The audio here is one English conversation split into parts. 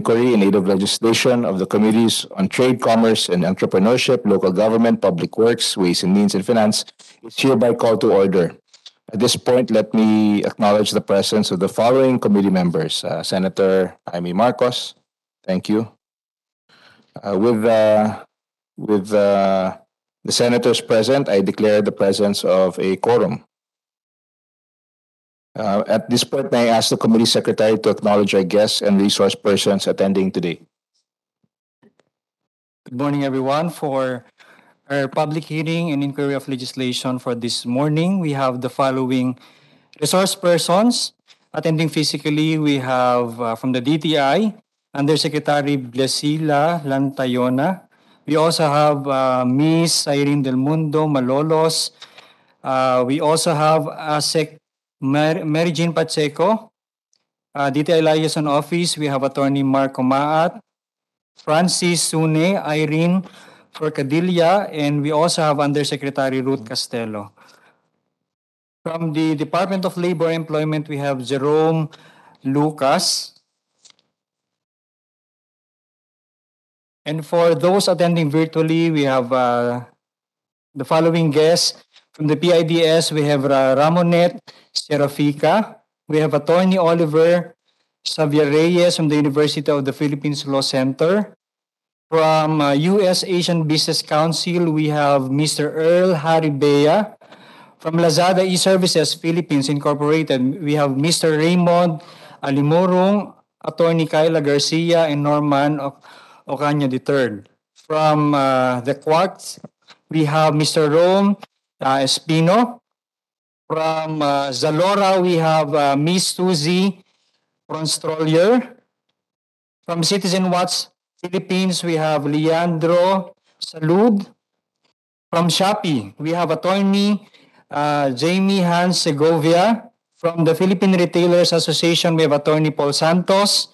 inquiry in aid of legislation of the Committees on Trade, Commerce, and Entrepreneurship, Local Government, Public Works, Ways and Means, and Finance is hereby called to order. At this point, let me acknowledge the presence of the following committee members. Uh, Senator Imee Marcos, thank you. Uh, with uh, with uh, the senators present, I declare the presence of a quorum. Uh, at this point, may I ask the committee secretary to acknowledge our guests and resource persons attending today. Good morning, everyone. For our public hearing and inquiry of legislation for this morning, we have the following resource persons. Attending physically, we have uh, from the DTI, Undersecretary Blesila Lantayona. We also have uh, Ms. Irene Del Mundo Malolos. Uh, we also have ASEC Mar- Mary Jean Pacheco. Uh, DTI Liaison Office, we have Attorney Marco Maat, Francis Sune, Irene Forcadilla, and we also have Undersecretary Ruth Castello. From the Department of Labor and Employment, we have Jerome Lucas. And for those attending virtually, we have uh, the following guests. From the PIDS, we have Ramonette Serafica. We have Attorney Oliver Xavier Reyes from the University of the Philippines Law Center. From uh, U.S. ASEAN Business Council, we have Mr. Earl Haribea. From Lazada E-Services Philippines Incorporated, we have Mr. Raymond Alimurong, Attorney Kyla Garcia, and Norman Ocaña III. From uh, the Quartz, we have Mr. Rome uh, Espino. From uh, Zalora, we have uh, Miss Suzy Pronstrolier. From Citizen Watch Philippines, we have Leandro Salud. From Shopee, we have attorney uh, Jamie Hans Segovia. From the Philippine Retailers Association, we have attorney Paul Santos.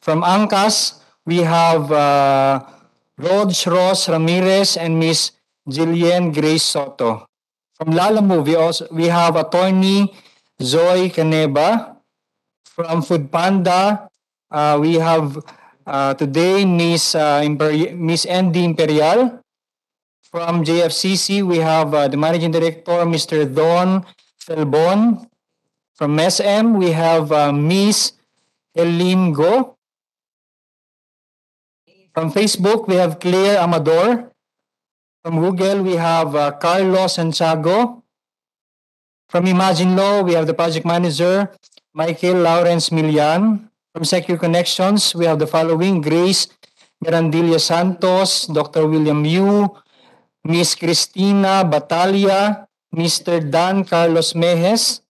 From ANCAS, we have uh, Ross Ramirez and Miss Jillian Grace Soto. From Lalamove, we also we have attorney Zoe Caneba. From Food Panda, uh, we have uh, today Miss uh, Imperi- Miss Andy Imperial. From JFCC, we have uh, the managing director, Mr. Don Felbon. From SM, we have uh, Miss Helene Go. From Facebook, we have Claire Amador. From Google, we have uh, Carlos Santiago. From Imagine Law, we have the project manager, Michael Lawrence Milian. From Secure Connections, we have the following Grace Mirandilla Santos, Dr. William Yu, Miss Cristina Batalia, Mr. Dan Carlos Mejes.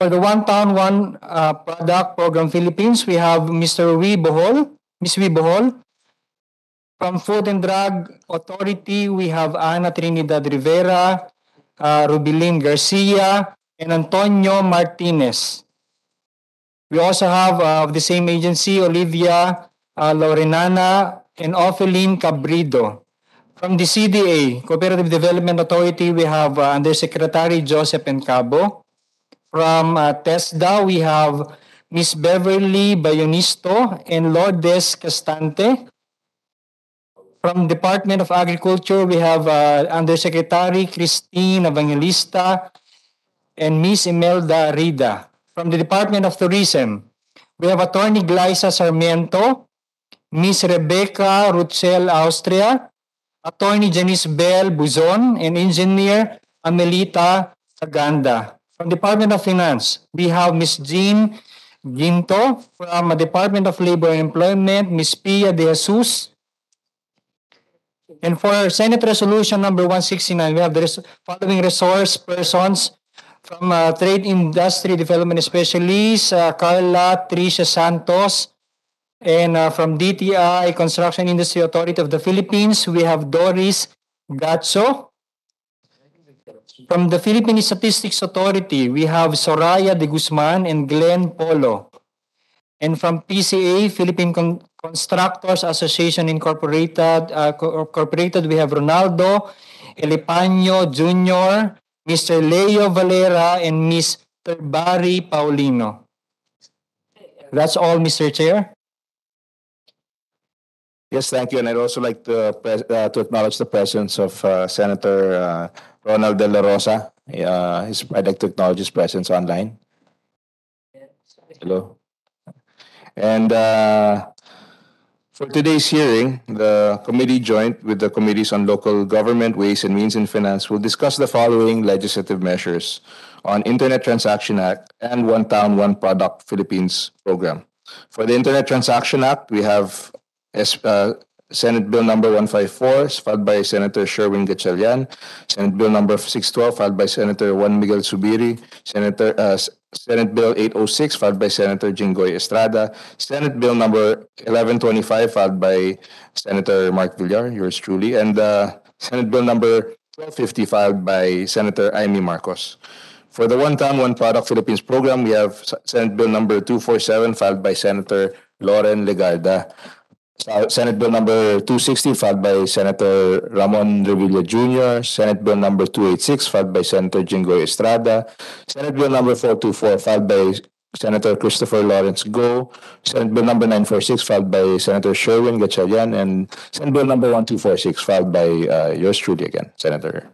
For the One Town, One uh, Product Program Philippines, we have Mr. Wee Bohol, Miss Wee Bohol. From Food and Drug Authority, we have Ana Trinidad Rivera, uh, Rubilin Garcia, and Antonio Martinez. We also have uh, of the same agency, Olivia uh, Lorenana and Opheline Cabrido. From the CDA, Cooperative Development Authority, we have uh, Undersecretary Joseph Encabo. From uh, TESDA, we have Miss Beverly Bayonisto and Lourdes Castante. From Department of Agriculture, we have uh, Undersecretary Christine Evangelista and Miss Imelda Rida. From the Department of Tourism, we have Attorney Glyza Sarmiento, Miss Rebecca Rutsel Austria, Attorney Janice Bell Buzon, and Engineer Amelita Saganda. From Department of Finance, we have Miss Jean Ginto. From the Department of Labor and Employment, Miss Pia De Jesus. And for Senate Resolution number 169, we have the res- following resource persons from uh, Trade Industry Development Specialist, uh, Carla Tricia Santos, and uh, from DTI Construction Industry Authority of the Philippines, we have Doris Gatso. From the Philippine Statistics Authority, we have Soraya de Guzman and Glenn Polo. And from PCA, Philippine Con- Constructors Association Incorporated, uh, Incorporated, we have Ronaldo Elipaño Jr., Mr. Leo Valera, and Ms. Terbari Paulino. That's all, Mr. Chair. Yes, thank you. And I'd also like to, uh, to acknowledge the presence of uh, Senator uh, Ronald De La Rosa. Uh, his, I'd like to acknowledge his presence online. Hello. And uh, for today's hearing, the committee joint with the committees on local government, ways and means and finance will discuss the following legislative measures on Internet Transaction Act and One Town, One Product Philippines program. For the Internet Transaction Act, we have uh, Senate Bill number 154, filed by Senator Sherwin Gatchalian. Senate Bill number 612, filed by Senator Juan Miguel Zubiri. Senator, uh, Senate Bill 806, filed by Senator Jinggoy Estrada. Senate Bill number 1125, filed by Senator Mark Villar, yours truly. And uh, Senate Bill number 1250, filed by Senator Imee Marcos. For the One Town, One Product Philippines program, we have Senate Bill number 247, filed by Senator Loren Legarda. Senate Bill number 260, filed by Senator Ramon Revilla Jr., Senate Bill number 286, filed by Senator Jinggoy Estrada, Senate Bill number 424, filed by Senator Christopher Lawrence Go, Senate Bill number 946, filed by Senator Sherwin Gatchalian, and Senate Bill number 1246, filed by uh, yours truly again, Senator.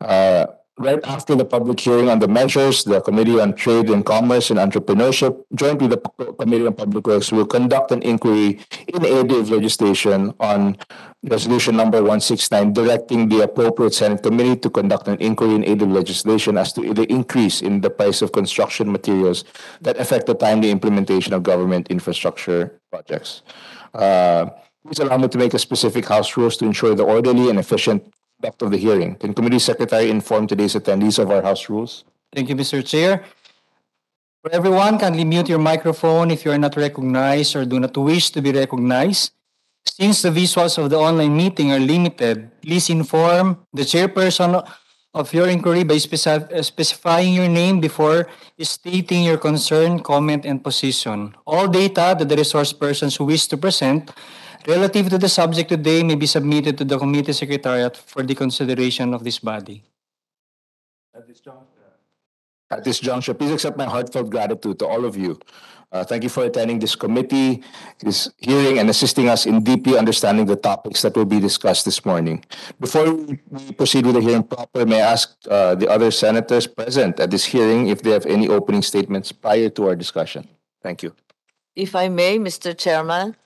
Uh, right after the public hearing on the measures, the Committee on Trade and Commerce and Entrepreneurship, jointly with the Committee on Public Works, will conduct an inquiry in aid of legislation on Resolution number 169, directing the appropriate Senate committee to conduct an inquiry in aid of legislation as to the increase in the price of construction materials that affect the timely implementation of government infrastructure projects. Uh, Please allow me to make a specific House rules to ensure the orderly and efficient conduct of the hearing. Can Committee Secretary inform today's attendees of our House rules? Thank you, Mr. Chair. For everyone, kindly mute your microphone if you are not recognized or do not wish to be recognized. Since the visuals of the online meeting are limited, please inform the chairperson of your inquiry by speci- specifying your name before stating your concern, comment, and position. All data that the resource persons who wish to present relative to the subject today may be submitted to the committee secretariat for the consideration of this body. At this juncture, at this juncture please accept my heartfelt gratitude to all of you. Uh, thank you for attending this committee, this hearing, and assisting us in deeply understanding the topics that will be discussed this morning. Before we we proceed with the hearing proper, may I ask uh, the other senators present at this hearing if they have any opening statements prior to our discussion? Thank you. If I may, Mr. Chairman.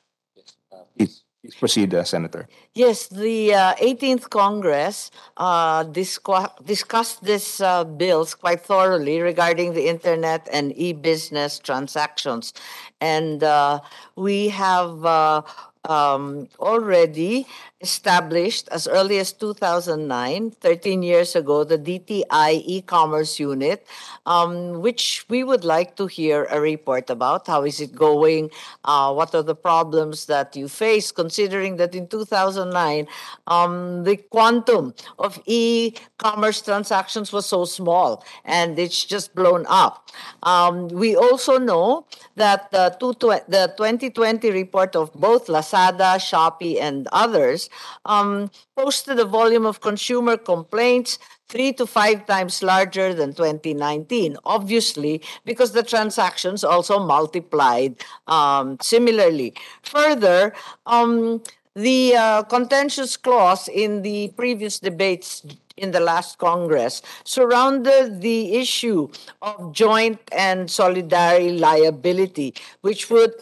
Please, proceed, uh, Senator. Yes, the uh, 18th Congress uh, discussed these uh, bills quite thoroughly regarding the internet and e-business transactions. And uh, we have uh, um, already established as early as 2009, 13 years ago, the DTI e-commerce unit, um, which we would like to hear a report about. How is it going? Uh, what are the problems that you face, considering that in 2009, um, the quantum of e-commerce transactions was so small and it's just blown up. Um, we also know that the, two, the 2020 report of both Lazada, Shopee, and others um, posted a volume of consumer complaints three to five times larger than 2019. Obviously, because the transactions also multiplied um, similarly. Further, um, the uh, contentious clause in the previous debates in the last Congress surrounded the issue of joint and solidary liability, which would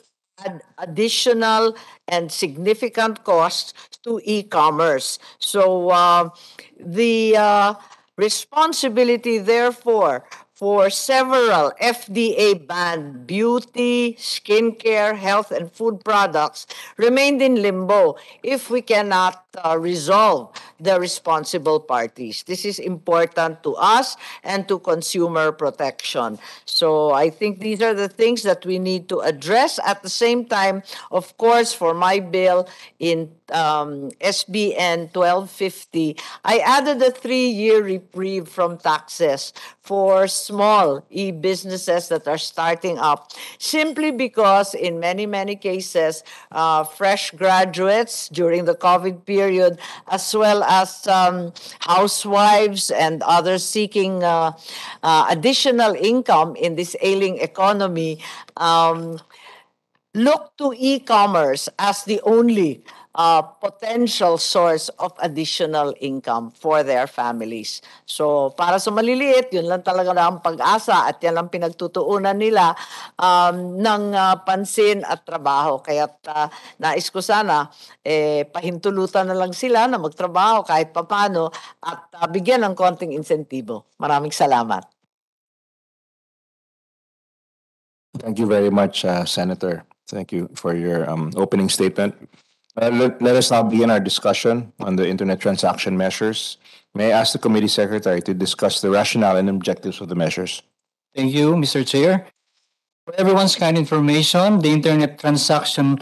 add additional and significant costs to e-commerce. So uh, the uh, responsibility, therefore, for several FDA banned beauty, skincare, health, and food products remained in limbo if we cannot uh, resolve the responsible parties. This is important to us and to consumer protection. So I think these are the things that we need to address. At the same time, of course, for my bill in um, SBN 1250, I added a three-year reprieve from taxes for small e-businesses that are starting up, simply because in many, many cases, uh, fresh graduates during the COVID period, as well as um, housewives and others seeking uh, uh, additional income in this ailing economy, um, look to e-commerce as the only uh, potential source of additional income for their families. So para sa maliliit, yun lang talaga ang pag-asa at yan ang pinagtutuunan nila um, ng uh, pansin at trabaho. Kaya uh, nais ko sana eh, pahintulutan na lang sila na magtrabaho kahit papano at uh, bigyan ng konting insentibo. Maraming salamat. Thank you very much, uh, Senator. Thank you for your um, opening statement. Uh, let, let us now begin our discussion on the internet transaction measures. May I ask the committee secretary to discuss the rationale and objectives of the measures? Thank you, Mr. Chair. For everyone's kind information, the Internet Transaction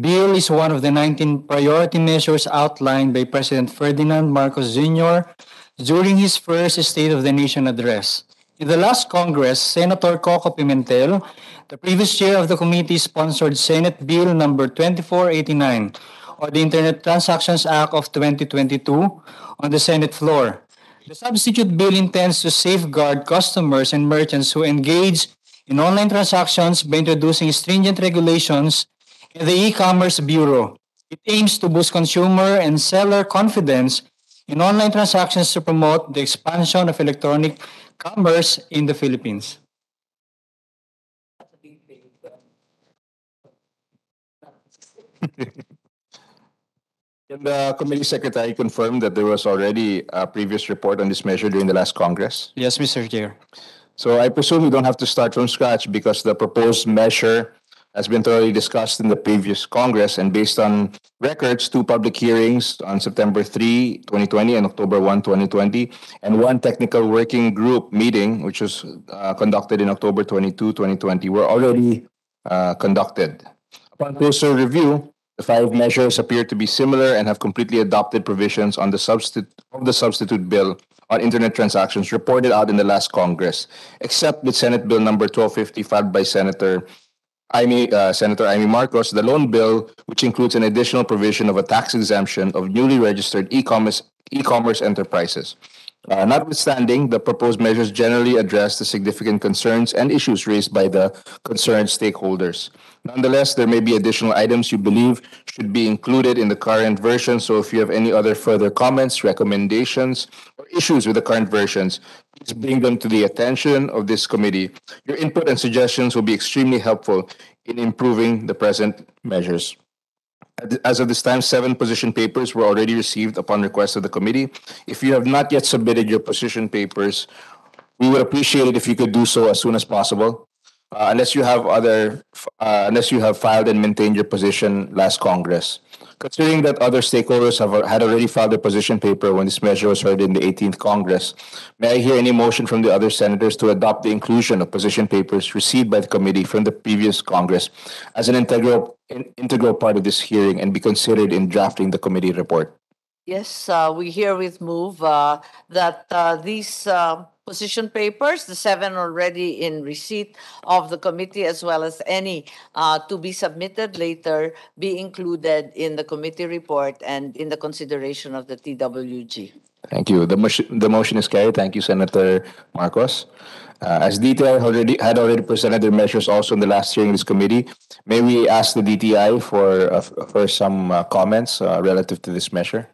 Bill is one of the 19 priority measures outlined by President Ferdinand Marcos Jr. during his first State of the Nation address. In the last Congress, Senator Coco Pimentel, the previous chair of the committee, sponsored Senate Bill number 2489 or the Internet Transactions Act of 2022 on the Senate floor. The substitute bill intends to safeguard customers and merchants who engage in online transactions by introducing stringent regulations in the e-commerce bureau. It aims to boost consumer and seller confidence in online transactions to promote the expansion of electronic commerce in the Philippines. Can the uh, committee secretary confirm that there was already a previous report on this measure during the last Congress? Yes, Mr. Chair. So I presume we don't have to start from scratch because the proposed measure has been thoroughly discussed in the previous Congress and based on records, two public hearings on September 3, 2020 and October 1, 2020, and one technical working group meeting, which was uh, conducted in October 22, 2020, were already uh, conducted. Upon closer review, the five measures appear to be similar and have completely adopted provisions on the substitute of the substitute bill on internet transactions reported out in the last Congress, except with Senate Bill number 1250 filed by Senator Imee, uh, Senator Imee Marcos, the loan bill, which includes an additional provision of a tax exemption of newly registered e-commerce e-commerce enterprises. Uh, notwithstanding, the proposed measures generally address the significant concerns and issues raised by the concerned stakeholders. Nonetheless, there may be additional items you believe should be included in the current version. So if you have any other further comments, recommendations, or issues with the current versions, please bring them to the attention of this committee. Your input and suggestions will be extremely helpful in improving the present measures. As of this time, seven position papers were already received upon request of the committee. If you have not yet submitted your position papers, we would appreciate it if you could do so as soon as possible. Uh, unless you have other, uh, unless you have filed and maintained your position last Congress. Considering that other stakeholders have had already filed their position paper when this measure was heard in the 18th Congress, may I hear any motion from the other senators to adopt the inclusion of position papers received by the committee from the previous Congress as an integral in, integral part of this hearing and be considered in drafting the committee report? Yes, uh, we herewith move uh, that uh, these uh, position papers, the seven already in receipt of the committee, as well as any uh, to be submitted later, be included in the committee report and in the consideration of the TWG. Thank you. The motion, the motion is carried. Thank you, Senator Marcos. Uh, as DTI already had already presented their measures also in the last hearing of this committee, may we ask the DTI for uh, for some uh, comments uh, relative to this measure?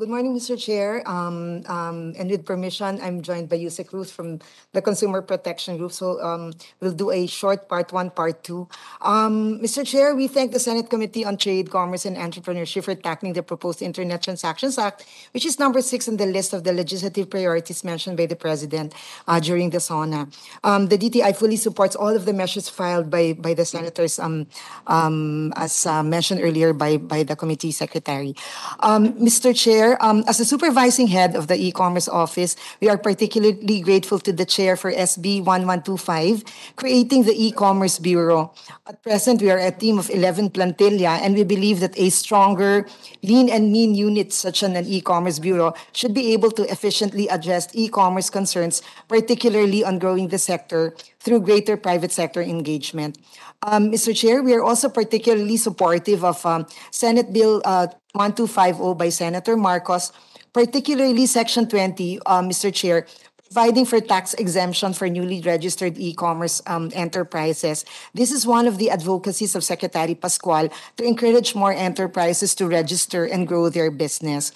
Good morning, Mr. Chair. Um, um, and with permission, I'm joined by Yusek Cruz from the Consumer Protection Group. So um, we'll do a short part one, part two. Um, Mr. Chair, we thank the Senate Committee on Trade, Commerce, and Entrepreneurship for tackling the proposed Internet Transactions Act, which is number six on the list of the legislative priorities mentioned by the President uh, during the SONA. Um, the DTI fully supports all of the measures filed by, by the senators, um, um, as uh, mentioned earlier by, by the committee secretary. Um, Mr. Chair, um, as the supervising head of the e-commerce office, we are particularly grateful to the chair for SB 1125, creating the e-commerce bureau. At present, we are a team of 11 plantilla, and we believe that a stronger lean and mean unit such as an e-commerce bureau should be able to efficiently address e-commerce concerns, particularly on growing the sector through greater private sector engagement. Um, Mr. Chair, we are also particularly supportive of um, Senate Bill uh, 1250 by Senator Marcos, particularly Section 20, uh, Mr. Chair, providing for tax exemption for newly registered e-commerce um, enterprises. This is one of the advocacies of Secretary Pascual to encourage more enterprises to register and grow their business.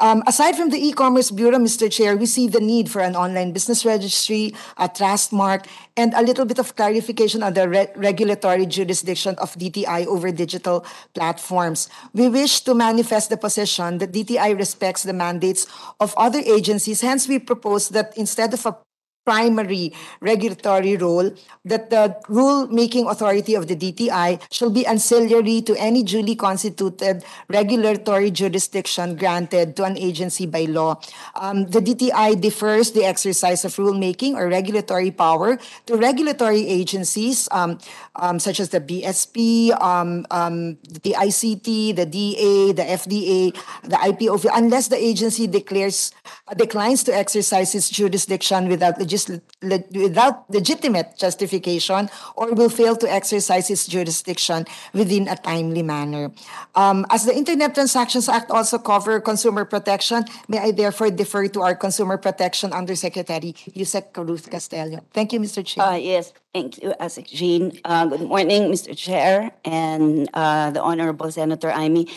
Um, aside from the e-commerce bureau, Mr. Chair, we see the need for an online business registry, a trust mark, and a little bit of clarification on the re- regulatory jurisdiction of DTI over digital platforms. We wish to manifest the position that DTI respects the mandates of other agencies. Hence, we propose that instead of a primary regulatory role that the rule-making authority of the DTI shall be ancillary to any duly constituted regulatory jurisdiction granted to an agency by law. Um, the DTI defers the exercise of rulemaking or regulatory power to regulatory agencies um, um, such as the BSP, um, um, the ICT, the DA, the FDA, the IPOV, unless the agency declares declines to exercise its jurisdiction without legisl- le- without legitimate justification or will fail to exercise its jurisdiction within a timely manner. Um, as the Internet Transactions Act also cover consumer protection, may I therefore defer to our Consumer Protection Undersecretary Yusek Ruth Castelo. Thank you, Mr. Chair. Uh, yes, thank you, ASEC Jean. Uh, good morning, Mr. Chair and uh, the Honorable Senator Imee.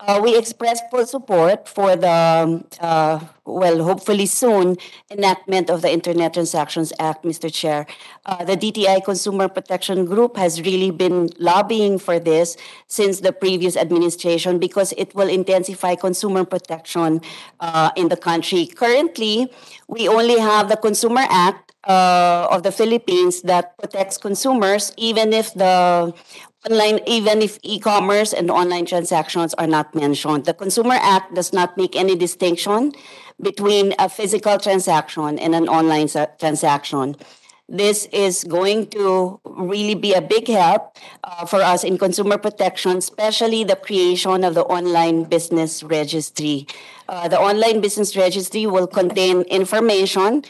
Uh, we express full support for the, um, uh, well, hopefully soon, enactment of the Internet Transactions Act, Mr. Chair. Uh, the DTI Consumer Protection Group has really been lobbying for this since the previous administration because it will intensify consumer protection uh, in the country. Currently, we only have the Consumer Act uh, of the Philippines that protects consumers, even if the online, even if e-commerce and online transactions are not mentioned. The Consumer Act does not make any distinction between a physical transaction and an online sa- transaction. This is going to really be a big help uh, for us in consumer protection, especially the creation of the online business registry. Uh, the online business registry will contain information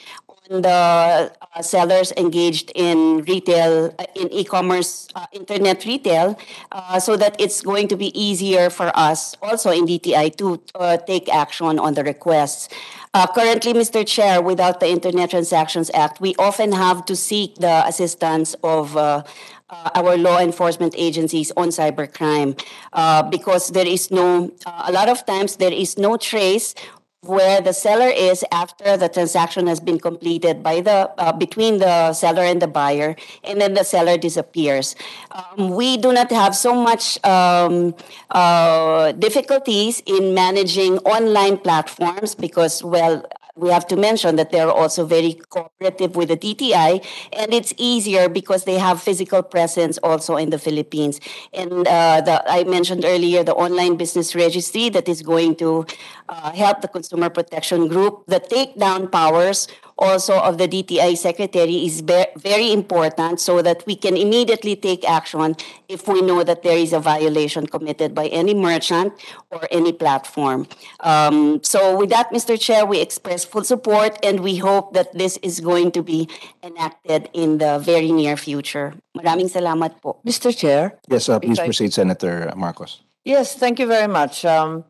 the uh, sellers engaged in retail, uh, in e-commerce, uh, internet retail, uh, so that it's going to be easier for us also in DTI to uh, take action on the requests. Uh, currently, Mr. Chair, without the Internet Transactions Act, we often have to seek the assistance of uh, uh, our law enforcement agencies on cybercrime uh, because there is no, uh, a lot of times there is no trace where the seller is after the transaction has been completed by the uh, between the seller and the buyer and then the seller disappears. Um, we do not have so much um, uh, difficulties in managing online platforms because well we have to mention that they're also very cooperative with the DTI, and it's easier because they have physical presence also in the Philippines. And uh, the, I mentioned earlier the online business registry that is going to uh, help the consumer protection group. The takedown powers also of the DTI secretary is be- very important so that we can immediately take action if we know that there is a violation committed by any merchant or any platform. Um, so with that, Mr. Chair, we express full support and we hope that this is going to be enacted in the very near future. Maraming salamat po. Mr. Chair? Yes, uh, please I- proceed, Senator Marcos. Yes, thank you very much. Um,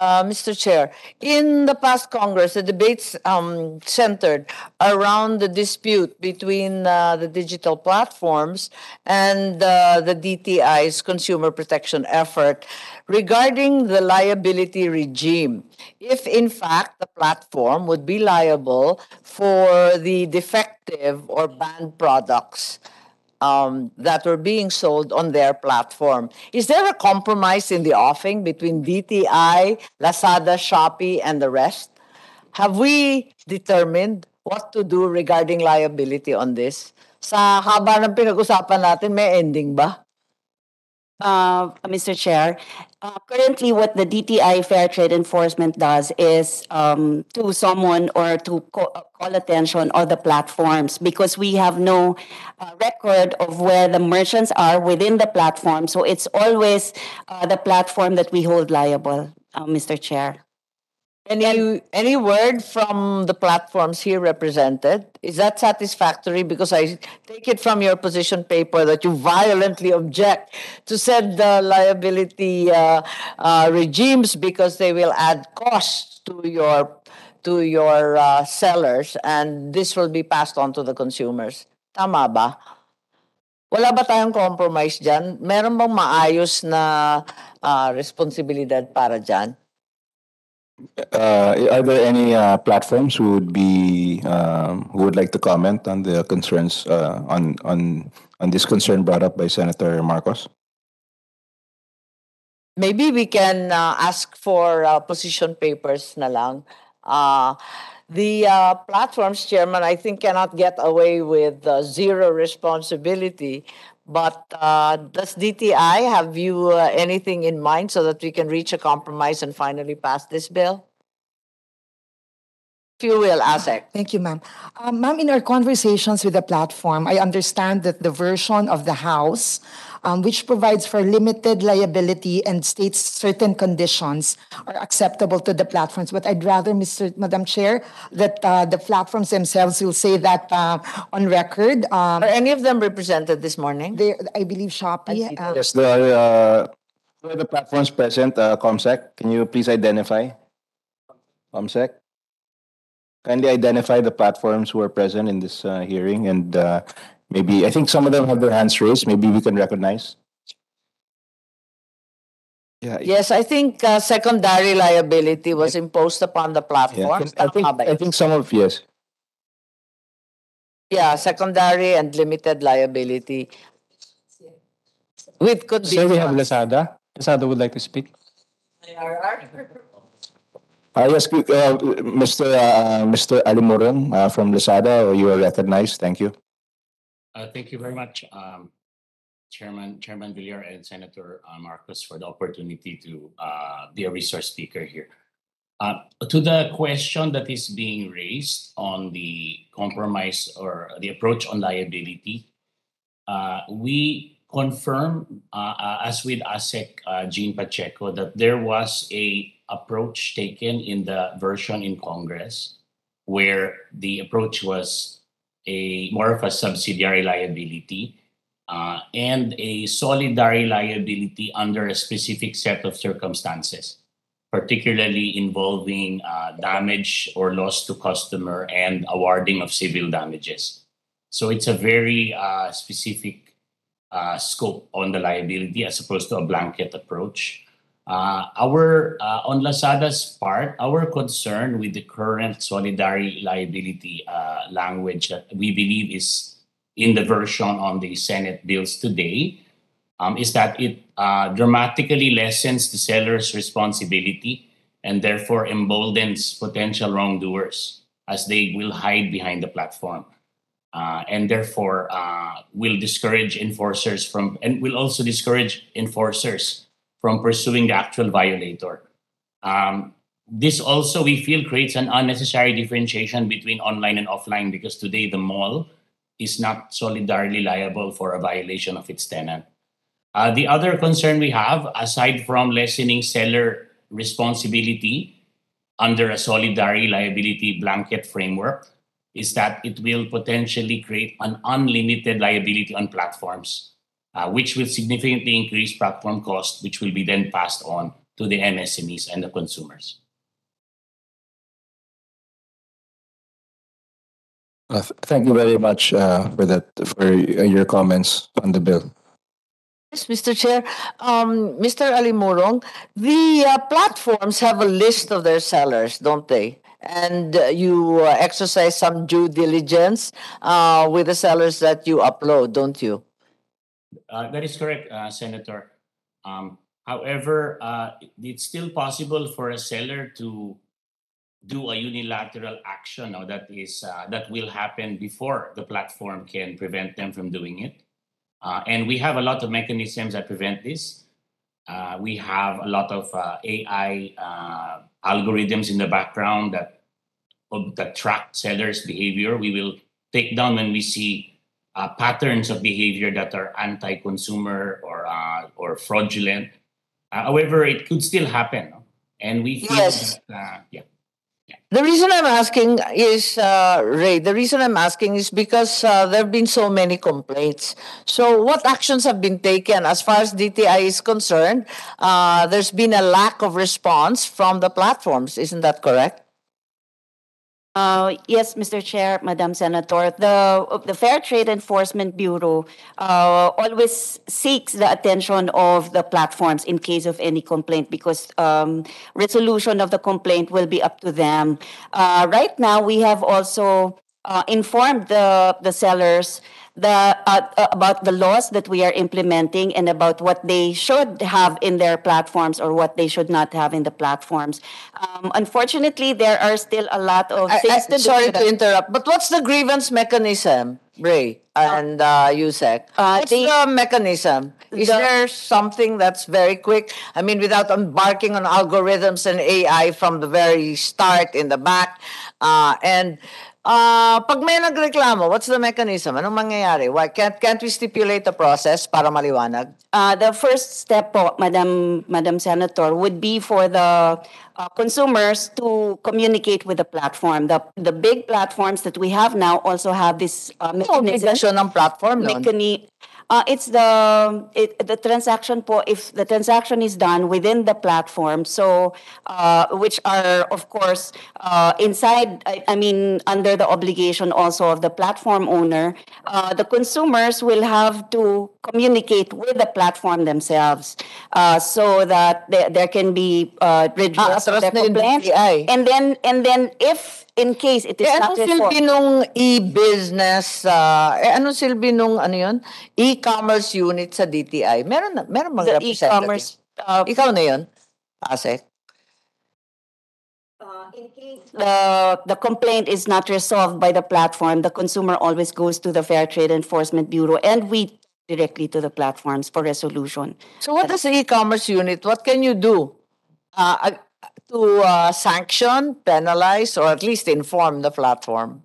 uh, Mr. Chair, in the past Congress, the debates um, centered around the dispute between uh, the digital platforms and uh, the DTI's consumer protection effort regarding the liability regime. If, in fact, the platform would be liable for the defective or banned products um, that were being sold on their platform. Is there a compromise in the offing between DTI, Lazada, Shopee, and the rest? Have we determined what to do regarding liability on this? Sa haba ng pinag-usapan natin, may ending ba? Uh, Mr. Chair. Uh, currently, what the DTI Fair Trade Enforcement does is um, to someone or to co- call attention on the platforms because we have no uh, record of where the merchants are within the platform. So it's always uh, the platform that we hold liable, uh, Mr. Chair. Any any word from the platforms here represented? Is that satisfactory? Because I take it from your position paper that you violently object to said uh, liability uh, uh, regimes because they will add costs to your to your uh, sellers and this will be passed on to the consumers. Tama ba? Wala ba tayong compromise dyan? Meron bang maayos na ah, responsibilidad para dyan? Uh, are there any uh, platforms who would be um, who would like to comment on the concerns uh, on on on this concern brought up by Senator Marcos? Maybe we can uh, ask for uh, position papers na lang. Uh, the platforms chairman, I think, cannot get away with zero responsibility. But uh, does DTI have you uh, anything in mind so that we can reach a compromise and finally pass this bill? If you ASEC. Thank you, ma'am. Um, ma'am, in our conversations with the platform, I understand that the version of the House, um, which provides for limited liability and states certain conditions, are acceptable to the platforms. But I'd rather, Mr. Madam Chair, that uh, the platforms themselves will say that uh, on record. Um, Are any of them represented this morning? they, I believe Shopee. see uh, Yes, the uh, the platforms present. Uh, Comsec, can you please identify? Comsec, kindly identify the platforms who are present in this uh, hearing, and uh, maybe I think some of them have their hands raised. Maybe we can recognize. Yeah, Yes, I think uh, secondary liability was imposed upon the yeah. platforms. I think I think some of yes. Yeah, secondary and limited liability. With Sir, we have conditions. Lazada. Lazada would like to speak. Uh, yes, uh, Mr. Uh, Mr. Alimurung uh, from Lazada, you are recognized. Thank you. Uh, Thank you very much, um, Chairman, Chairman Villar and Senator uh, Marcos for the opportunity to uh, be a resource speaker here. Uh, To the question that is being raised on the compromise or the approach on liability, uh, we confirm, as with ASEC Jean Pacheco, that there was a approach taken in the version in Congress where the approach was a more of a subsidiary liability uh, and a solidary liability under a specific set of circumstances, particularly involving uh, damage or loss to customer and awarding of civil damages. So it's a very uh, specific uh, scope on the liability as opposed to a blanket approach. Uh, our uh, on Lazada's part, our concern with the current solidary liability uh, language that we believe is in the version on the Senate bills today um, is that it uh, dramatically lessens the seller's responsibility and therefore emboldens potential wrongdoers as they will hide behind the platform. Uh, and therefore uh, will discourage enforcers from and will also discourage enforcers from pursuing the actual violator. Um, this also, we feel, creates an unnecessary differentiation between online and offline because today the mall is not solidarily liable for a violation of its tenant. Uh, the other concern we have, aside from lessening seller responsibility under a solidary liability blanket framework, is that it will potentially create an unlimited liability on platforms uh, which will significantly increase platform costs, which will be then passed on to the MSMEs and the consumers. Uh, th- thank you very much uh, for that for y- your comments on the bill. Yes, Mr. Chair. Um, Mr. Alimurung, the uh, platforms have a list of their sellers, don't they? And uh, you uh, exercise some due diligence uh, with the sellers that you upload, don't you? Uh, that is correct, uh, Senator. Um, however, uh, it's still possible for a seller to do a unilateral action or that is uh, that will happen before the platform can prevent them from doing it. Uh, and we have a lot of mechanisms that prevent this. We have a lot of AI algorithms in the background that that track sellers' behavior. We will take down when we see uh, patterns of behavior that are anti-consumer or uh, or fraudulent. Uh, however, it could still happen, no? and we feel Yes. that uh, yeah. The reason I'm asking is, uh, Ray, the reason I'm asking is because uh, there have been so many complaints. So, what actions have been taken as far as DTI is concerned? Uh, there's been a lack of response from the platforms, isn't that correct? Uh, yes, Mr. Chair, Madam Senator, the, the Fair Trade Enforcement Bureau uh, always seeks the attention of the platforms in case of any complaint because um, resolution of the complaint will be up to them. Uh, right now, we have also uh, informed the, the sellers the, uh, uh, about the laws that we are implementing and about what they should have in their platforms or what they should not have in the platforms. Um, unfortunately, there are still a lot of I- things I- to do. Sorry with to interrupt, but what's the grievance mechanism, Ray and uh, Yusek? Uh, What's the- the mechanism? Is the- there something that's very quick? I mean, without embarking on algorithms and AI from the very start in the back? Uh, and uh, pag may nagreklamo, what's the mechanism? Anong mangyayari? Why can't, can't we stipulate a process para maliwanag? Uh, the first step po, Madam, Madam Senator, would be for the uh, consumers to communicate with the platform. The, the big platforms that we have now also have this uh, mechanism. Obligasyon ng platform nun. Mechani- uh, it's the it, the transaction po if the transaction is done within the platform so uh, which are of course uh, inside I, I mean under the obligation also of the platform owner uh, the consumers will have to communicate with the platform themselves uh, so that there, there can be uh, redress atras their complaints and then and then if in case it is Eh, not anong silbi nung e-business, ah, eh, anong silbi nung, ano yun, e-commerce unit sa DTI? Meron, na- meron the representative? e-commerce uh, Ikaw na yun, Asek? the the complaint is not resolved by the platform, the consumer always goes to the Fair Trade Enforcement Bureau and we directly to the platforms for resolution. So what does the e-commerce unit, what can you do uh, uh, to uh, sanction, penalize, or at least inform the platform?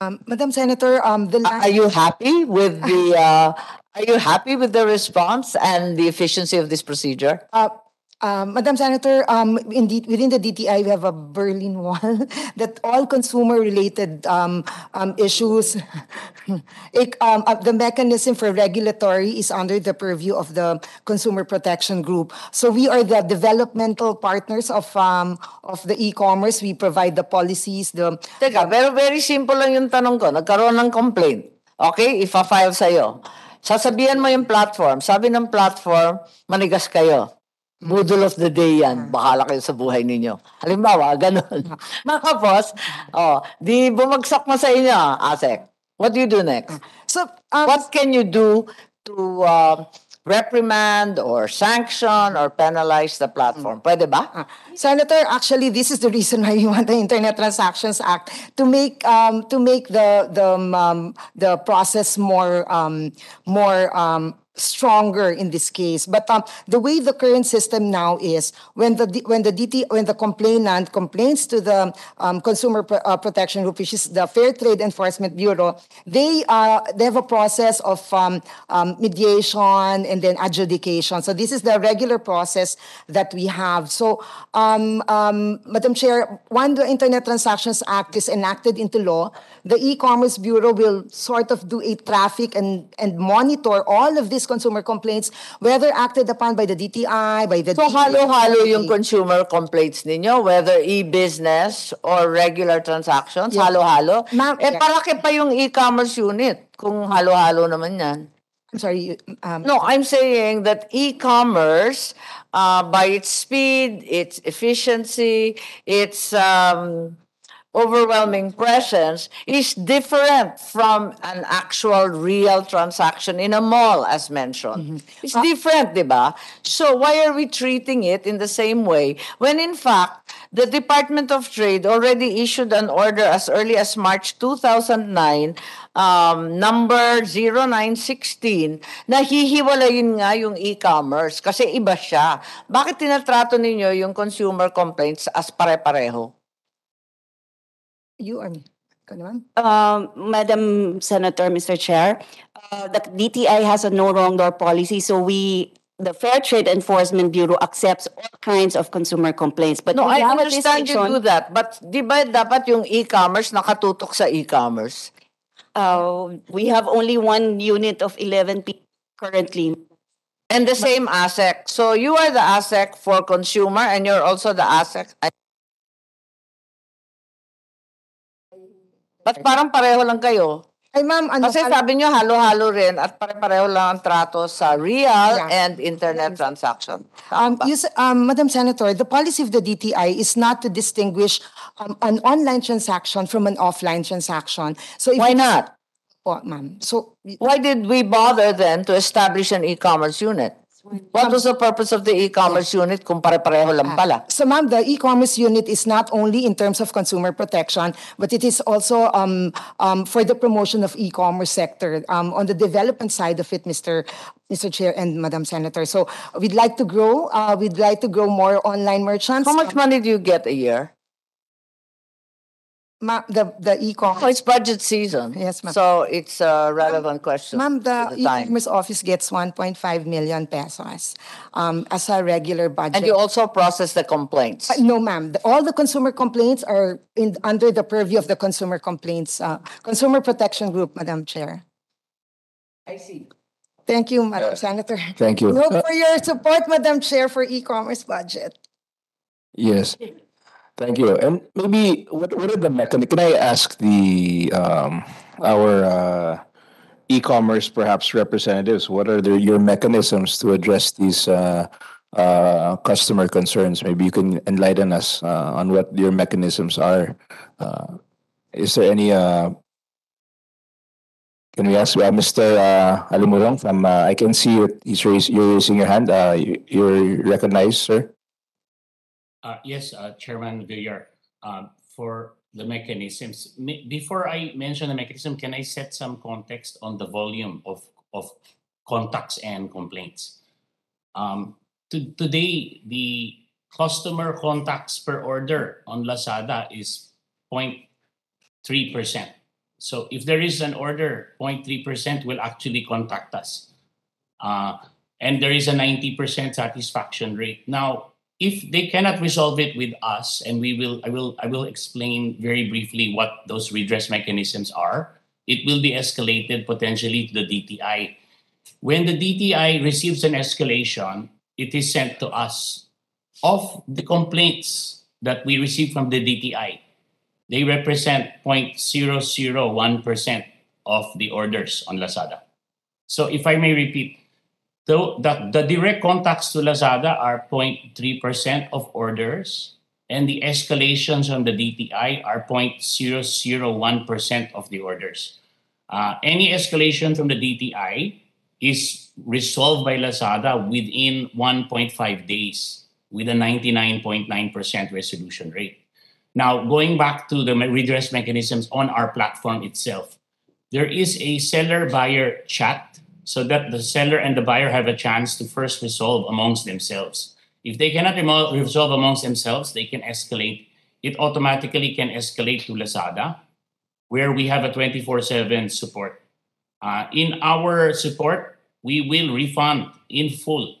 Um, Madam Senator, um, the Are last. are you happy with the, uh, are you happy with the response and the efficiency of this procedure? Uh, um, Madam Senator, um, indeed, within the DTI, we have a Berlin Wall that all consumer-related um, um, issues, it, um, uh, the mechanism for regulatory is under the purview of the Consumer Protection Group. So we are the developmental partners of um, of the e-commerce. We provide the policies, the Teka, pero very simple lang yung tanong ko. Nagkaroon ng complaint. Okay? Ifa-file sa'yo. Sasabihan mo yung platform. Sabi ng platform, manigas kayo. Moodle of the day yan. Bahala kayo sa buhay ninyo. Halimbawa, ganun. Makapos, oh, di bumagsak mo sa inyo, Asek. What do you do next? so um, What can you do to uh, reprimand or sanction or penalize the platform? Pwede ba? Senator, actually, this is the reason why we want the Internet Transactions Act to make um, to make the the um, the process more um, more um, stronger in this case. But um, the way the current system now is, when the when the DT when the complainant complains to the um, Consumer Pro- uh, Protection Group, which is the Fair Trade Enforcement Bureau, they uh, they have a process of um, um, mediation and then adjudication. So this is the regular process that we have. So, um, um, Madam Chair, when the Internet Transactions Act is enacted into law, the E-commerce Bureau will sort of do a traffic and, and monitor all of these consumer complaints, whether acted upon by the DTI, by the So halo-halo yung consumer complaints ninyo, whether e-business or regular transactions, Yeah. halo-halo. Ma'am, eh, yeah. palaki pa yung e-commerce unit kung halo-halo naman yan. I'm sorry, um, No, I'm saying that e-commerce, uh, by its speed, its efficiency, its um, overwhelming presence, is different from an actual real transaction in a mall, as mentioned. It's different, di ba? So why are we treating it in the same way when, in fact, the Department of Trade already issued an order as early as March 2009 um, number 0916 na hihiwalayin nga yung e-commerce kasi iba siya. Bakit tinatrato ninyo yung consumer complaints as pare-pareho? You or me? Ikaw naman? Um, Madam Senator, Mr. Chair, uh, the DTI has a no wrong door policy, so we, the Fair Trade Enforcement Bureau accepts all kinds of consumer complaints. But No, I understand you do that. But di ba dapat yung e-commerce nakatutok sa e-commerce? Uh, we have only one unit of 11 people currently. And the same ASEC. So you are the ASEC for consumer and you're also the ASEC Ba't parang pareho lang kayo? Ay, ma'am, ano, Kasi pala- sabi nyo halo-halo rin at pare-pareho lang ang trato sa real Yeah. and internet transaction. Um, you um, Madam Senator, the policy of the DTI is not to distinguish um, an online transaction from an offline transaction. So if Why not? Po, ma'am. So Why did we bother then to establish an e-commerce unit? What was the purpose of the e-commerce unit kung pare-pareho lang pala? So ma'am, the e-commerce unit is not only in terms of consumer protection, but it is also um, um, for the promotion of e-commerce sector um, on the development side of it, Mr. Mr. Chair and Madam Senator. So we'd like to grow. Uh, we'd like to grow more online merchants. How much money do you get a year? Ma- the the Oh, e-commerce. it's budget season. Yes, ma'am. So it's a relevant question. Ma'am, the the e-commerce office gets 1.5 million pesos um, as a regular budget. And you also process the complaints. Uh, No, ma'am. The- All the consumer complaints are in, under the purview of the Consumer Complaints, uh, Consumer Protection Group, Madam Chair. I see. Thank you, Madam Senator. Thank you. We hope for your support, Madam Chair, for e-commerce budget. Yes. Thank you. And maybe what what are the mechanic? Can I ask the um our uh e-commerce perhaps representatives, what are the your mechanisms to address these uh uh customer concerns? Maybe you can enlighten us uh on what your mechanisms are. Uh is there any uh can we ask Mr. Alimurung from I can see he's raised, you're raising your hand. You- you're recognized, sir. Uh, yes, uh, Chairman Villar, um, for the mechanisms, me- before I mention the mechanism, can I set some context on the volume of, of contacts and complaints? Um, to, today, the customer contacts per order on Lazada is 0.3 percent. So if there is an order, 0.3 percent will actually contact us. Uh, and there is a 90% satisfaction rate. Now, if they cannot resolve it with us and we will i will i will explain very briefly what those redress mechanisms are it will be escalated potentially to the dti when the dti receives an escalation it is sent to us. Of the complaints that we receive from the dti they represent 0.001% of the orders on lazada. So if i may repeat the, the, the direct contacts to Lazada are 0.3% of orders, and the escalations on the DTI are 0.001% of the orders. Uh, any escalation from the DTI is resolved by Lazada within 1.5 days with a 99.9% resolution rate. Now, going back to the redress mechanisms on our platform itself, there is a seller buyer chat so that the seller and the buyer have a chance to first resolve amongst themselves. If they cannot resolve amongst themselves, they can escalate. It automatically can escalate to Lazada, where we have a 24 7 support. Uh, in our support, we will refund in full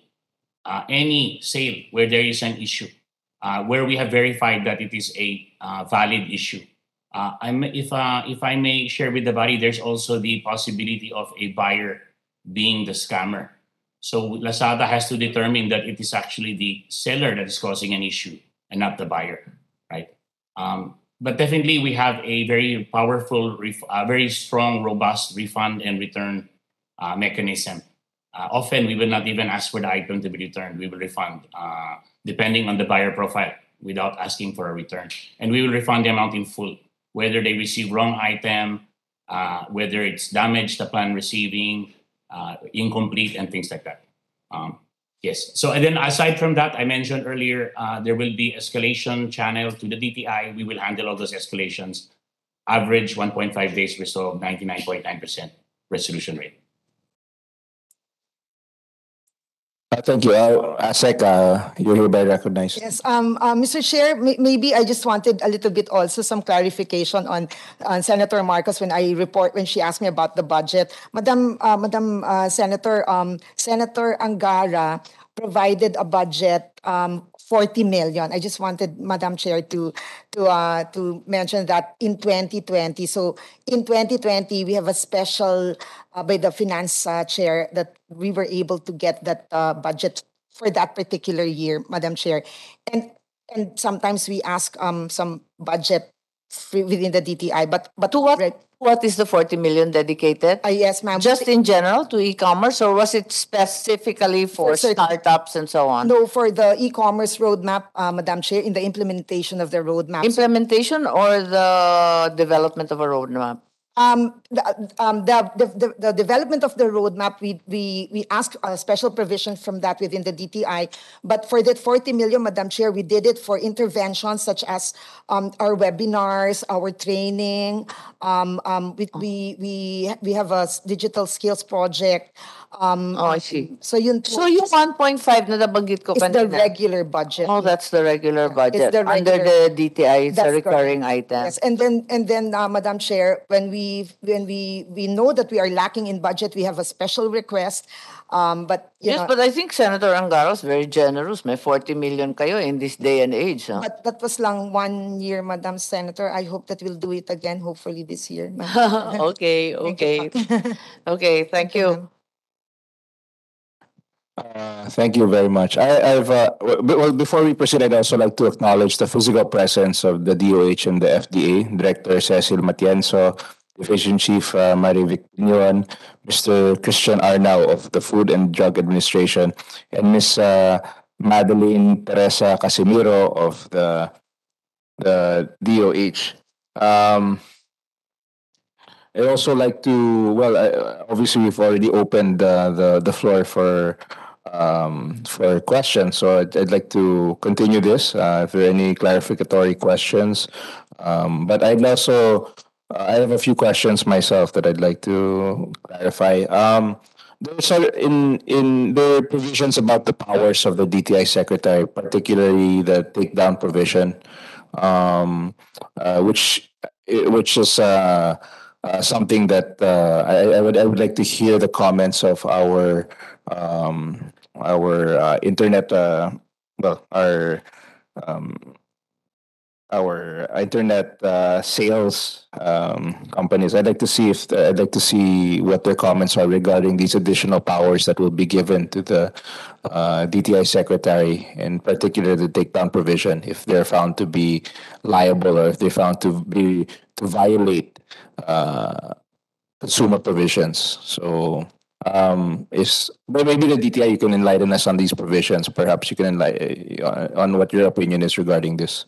uh, any sale where there is an issue, uh, where we have verified that it is a uh, valid issue. Uh, if, uh, if I may share with the body, there's also the possibility of a buyer being the scammer. So Lazada has to determine that it is actually the seller that is causing an issue and not the buyer, right? Um, but definitely, we have a very powerful, ref- very strong, robust refund and return uh, mechanism. Uh, often, we will not even ask for the item to be returned. We will refund uh, depending on the buyer profile without asking for a return, and we will refund the amount in full, whether they receive wrong item, uh, whether it's damaged upon receiving, uh, incomplete, and things like that. Um, yes. So and then aside from that, I mentioned earlier uh, there will be escalation channel to the DTI. We will handle all those escalations. Average 1.5 days resolve, 99.9% resolution rate. Uh, thank you. Uh, ASEC, uh, you're hereby recognized. Yes, um, uh, Mr. Chair, may- maybe I just wanted a little bit also some clarification on, on Senator Marcos when I report, when she asked me about the budget. Madam, uh, Madam uh, Senator, um, Senator Angara provided a budget, um, 40 million. I just wanted Madam Chair to, to, uh, to mention that in 2020. So in 2020, we have a special, uh, by the finance uh, chair that we were able to get that, uh, budget for that particular year, Madam Chair. And and sometimes we ask um some budget within the DTI, but, but. To what? What is the 40 million dedicated? Uh, yes, ma'am. Just in general to e-commerce or was it specifically for For startups and so on? No, for the e-commerce roadmap, uh, Madam Chair, in the implementation of the roadmap. Implementation or the development of a roadmap? Um, the, um, the, the, the, development of the roadmap, we, we, we asked a special provision from that within the DTI. But for that 40 million, Madam Chair, we did it for interventions such as, um, our webinars, our training. Um, um, we, we, we, we have a digital skills project. Um, Oh, I see. so yun po So yung 1.5 na nabanggit ko is the kanina. regular budget. Oh, that's the regular budget. the Under regular- the DTI, it's a That's correct. recurring item. Yes, and then and then, uh, Madam Chair, when we when we we know that we are lacking in budget, we have a special request. Um, but you Yes, know, but I think Senator Angaro's very generous. May 40 million kayo in this day and age. huh? but that was lang one year, Madam Senator. I hope that we'll do it again, hopefully this year. ma'am. okay, okay. Okay, thank you. Uh, Thank you very much. I, I've, uh, well, before we proceed, I'd also like to acknowledge the physical presence of the DOH and the FDA, Director Cecil Matienzo, Division Chief uh, Marie Victorion, Mr. Christian Arnau of the Food and Drug Administration, and Ms. uh, Madeline Teresa Casimiro of the, the DOH. Um, I'd also like to, well, I- obviously, we've already opened uh, the, the floor for, um, for questions. So I'd, I'd like to continue this, uh, if there are any clarificatory questions. Um, But I'd also, uh, I have a few questions myself that I'd like to clarify. Um, There's in, in, are provisions about the powers of the DTI secretary, particularly the takedown provision, um, uh, which, eh, which is, uh, uh, something that uh, I, I would I would like to hear the comments of our um, our uh, internet uh, well our um, our internet uh, sales um, companies. I'd like to see if I'd like to see what their comments are regarding these additional powers that will be given to the uh, DTI secretary, in particular the takedown provision, if they're found to be liable or if they're found to be to violate uh, consumer provisions. So um, is but maybe the DTI you can enlighten us on these provisions. Perhaps you can enlighten on what your opinion is regarding this.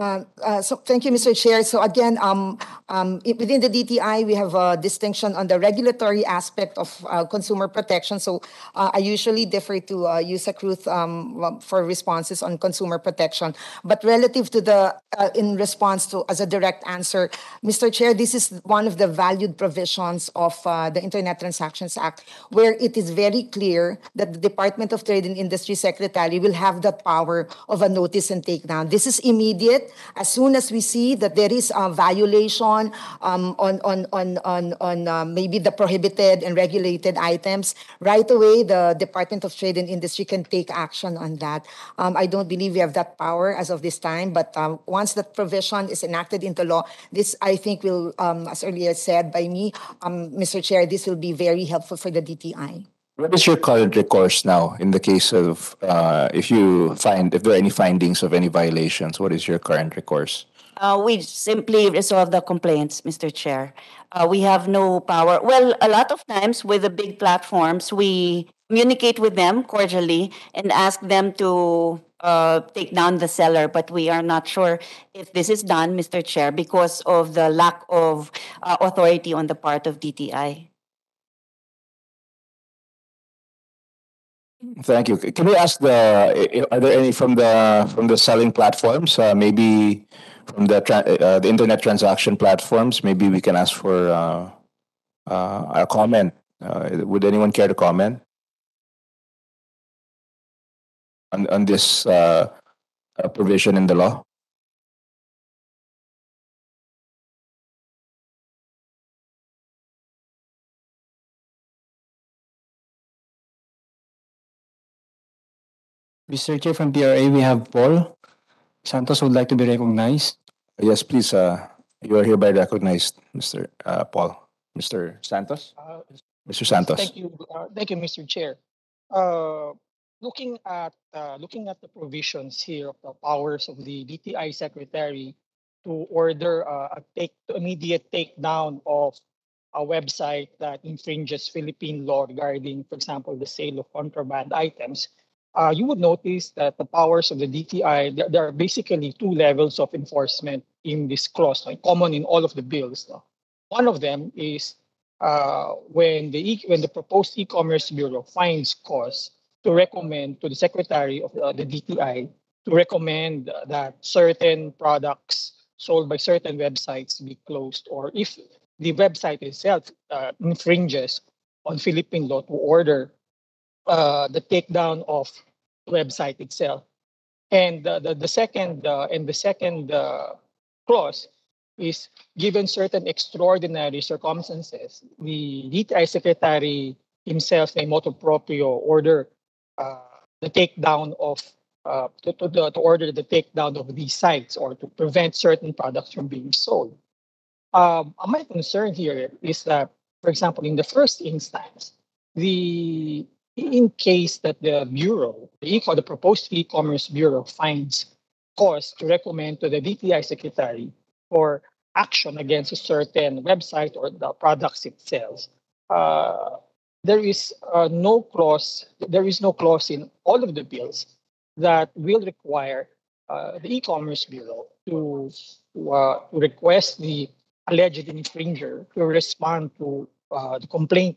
Uh, uh, So thank you, Mr. Chair. So again, um, um, within the DTI, we have a distinction on the regulatory aspect of uh, consumer protection. So uh, I usually defer to uh, Usec Ruth um, for responses on consumer protection. But relative to the, uh, in response to, as a direct answer, Mr. Chair, this is one of the valued provisions of uh, the Internet Transactions Act, where it is very clear that the Department of Trade and Industry Secretary will have the power of a notice and takedown. This is immediate. As soon as we see that there is a violation um, on, on, on, on, on uh, maybe the prohibited and regulated items, right away the Department of Trade and Industry can take action on that. Um, I don't believe we have that power as of this time, but um, once that provision is enacted into law, this I think will, um, as earlier said by me, um, Mr. Chair, this will be very helpful for the DTI. What is your current recourse now in the case of uh, if you find if there are any findings of any violations? What is your current recourse? Uh, we simply resolve the complaints, Mr. Chair. Uh, we have no power. Well, a lot of times with the big platforms, we communicate with them cordially and ask them to uh, take down the seller, but we are not sure if this is done, Mr. Chair, because of the lack of uh, authority on the part of DTI. Thank you. Can we ask the are there any from the from the selling platforms? Uh, maybe from the uh, the internet transaction platforms. Maybe we can ask for uh, uh, a comment. Uh, would anyone care to comment on on this uh, provision in the law? Mr. Chair, from PRA, we have Paul Santos would like to be recognized. Yes, please. Uh, you are hereby recognized, Mr. Uh, Paul. Mr. Santos. Uh, Mr. Santos. Thank you, uh, thank you, Mr. Chair. Uh, looking at uh, looking at the provisions here of the powers of the DTI secretary, to order uh, a take to immediate takedown of a website that infringes Philippine law regarding, for example, the sale of contraband items, uh, you would notice that the powers of the DTI, there, there are basically two levels of enforcement in this clause, like common in all of the bills. no? One of them is uh, when the e- when the proposed e-commerce bureau finds cause to recommend to the secretary of uh, the DTI to recommend that certain products sold by certain websites be closed, or if the website itself uh, infringes on Philippine law to order uh, the takedown of website itself. And uh, the, the second uh, and the second uh, clause is given certain extraordinary circumstances, the DTI secretary himself may motu proprio order uh, the takedown of to, to, to order the takedown of these sites or to prevent certain products from being sold. Um, my concern here is that, for example, in the first instance, the in case that the bureau, the, e- the proposed e-commerce bureau finds cause to recommend to the DTI secretary for action against a certain website or the products it sells, uh, there is uh, no clause. There is no clause in all of the bills that will require uh, the e-commerce bureau to to, uh, request the alleged infringer to respond to uh, the complaint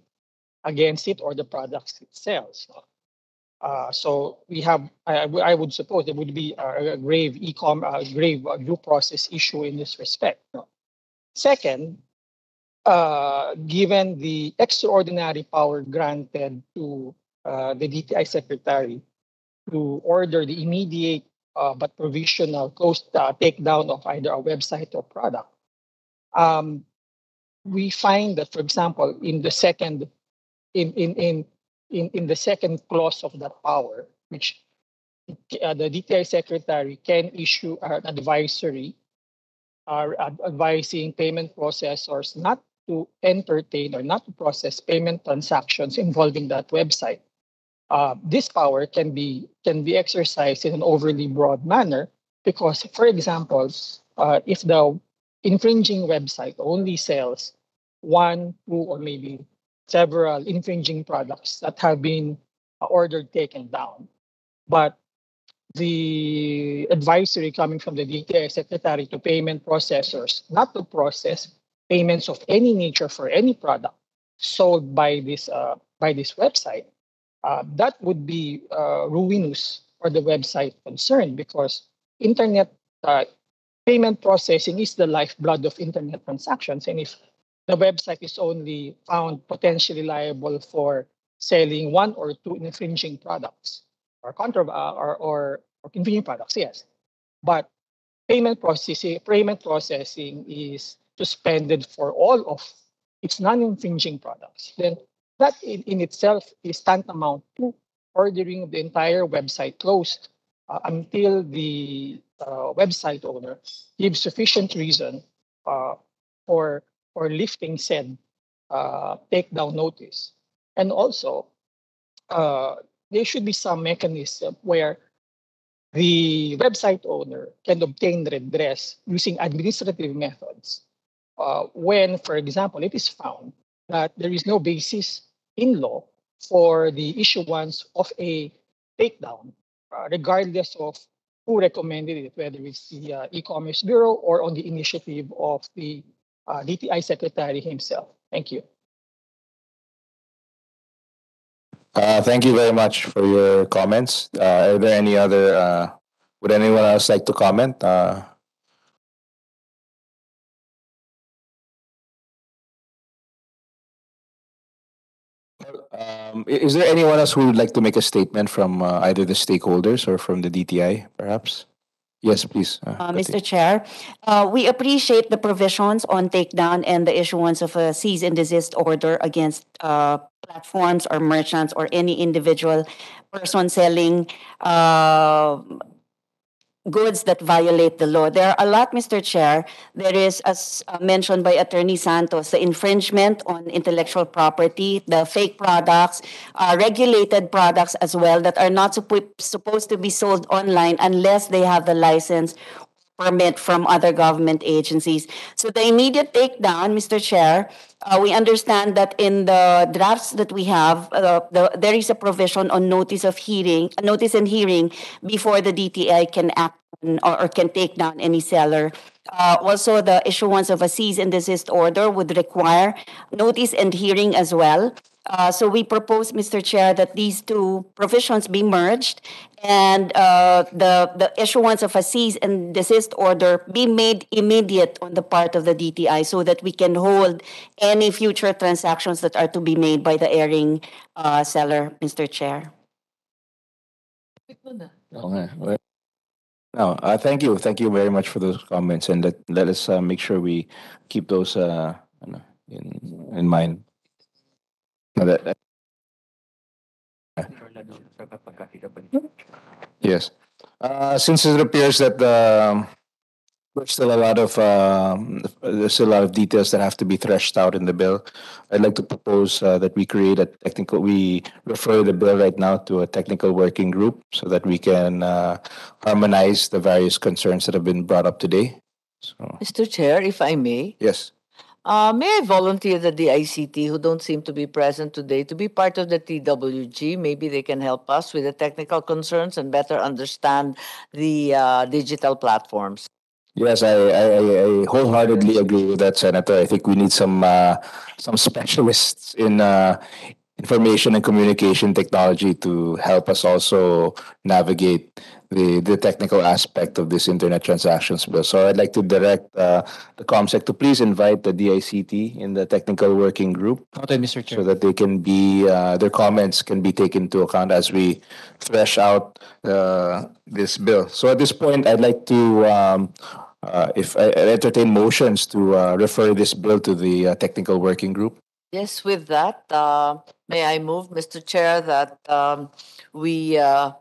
against it or the products it sells. Uh, so we have, I, I would- suppose there would be a, grave e-com, a grave uh, due process issue in this respect. Second, uh, given the extraordinary power granted to uh, the DTI secretary to order the immediate uh, but provisional close uh, takedown of either a website or product, um, we find that, for example, in the second in in in in, in the second clause of that power, which uh, the DTI secretary can issue an advisory uh, advising payment processors not to entertain or not to process payment transactions involving that website. Uh, this power can be can be exercised in an overly broad manner because, for example, uh, if the infringing website only sells one, two, or maybe several infringing products that have been uh, ordered taken down. But the advisory coming from the DTI secretary to payment processors not to process payments of any nature for any product sold by this uh, by this website, uh, that would be uh, ruinous for the website concerned because internet uh, payment processing is the lifeblood of internet transactions, and if the website is only found potentially liable for selling one or two infringing products or contra uh, or, or or infringing products, yes. But payment processing payment processing is suspended for all of its non-infringing products. Then that in, in itself is tantamount to ordering the entire website closed uh, until the uh, website owner gives sufficient reason uh, for for lifting said uh, takedown notice. And also, uh, there should be some mechanism where the website owner can obtain redress using administrative methods uh, when, for example, it is found that there is no basis in law for the issuance of a takedown, uh, regardless of who recommended it, whether it's the uh, e-commerce bureau or on the initiative of the uh, DTI secretary himself. Thank you. Uh, thank you very much for your comments. Uh, are there any other, uh, would anyone else like to comment? Uh, um, is there anyone else who would like to make a statement from uh, either the stakeholders or from the DTI, perhaps? Yes, please. Uh, Kati. Mr. Chair, uh, we appreciate the provisions on takedown and the issuance of a cease and desist order against uh, platforms or merchants or any individual person selling uh, goods that violate the law. There are a lot, Mr. Chair. There is, as uh, mentioned by Attorney Santos, the infringement on intellectual property, the fake products, uh, regulated products as well that are not suppo- supposed to be sold online unless they have the license permit from other government agencies. So the immediate takedown, Mr. Chair, uh, we understand that in the drafts that we have, uh, the, there is a provision on notice of hearing, notice and hearing before the DTI can act on or, or can take down any seller. Uh, also, the issuance of a cease and desist order would require notice and hearing as well. Uh, so we propose, Mr. Chair, that these two provisions be merged and uh, the, the issuance of a cease and desist order be made immediate on the part of the DTI so that we can hold any future transactions that are to be made by the airing uh, seller, Mr. Chair. Okay, No, uh, thank you, thank you very much for those comments and let, let us uh, make sure we keep those uh, in, in mind. That- that- Yes, uh, since it appears that um, there's still a lot of um, there's still a lot of details that have to be threshed out in the bill. I'd like to propose uh, that we create a technical, we refer the bill right now to a technical working group so that we can uh, harmonize the various concerns that have been brought up today. So, Mr. Chair, if I may, yes, uh, may I volunteer the DICT who don't seem to be present today to be part of the TWG? Maybe they can help us with the technical concerns and better understand the uh, digital platforms. yes, I, I, I- wholeheartedly agree with that, Senator. I think we need some uh, some specialists in uh, information and communication technology to help us also navigate the, the technical aspect of this internet transactions bill. So I'd like to direct uh, the ComSec to please invite the DICT in the technical working group Noted, Mr. Chair. so that they can be, uh, their comments can be taken into account as we thresh out uh, this bill. So at this point, I'd like to, um, uh, if I I entertain motions to uh, refer this bill to the uh, technical working group. Yes, with that, uh, may I move, Mr. Chair, that um, we uh,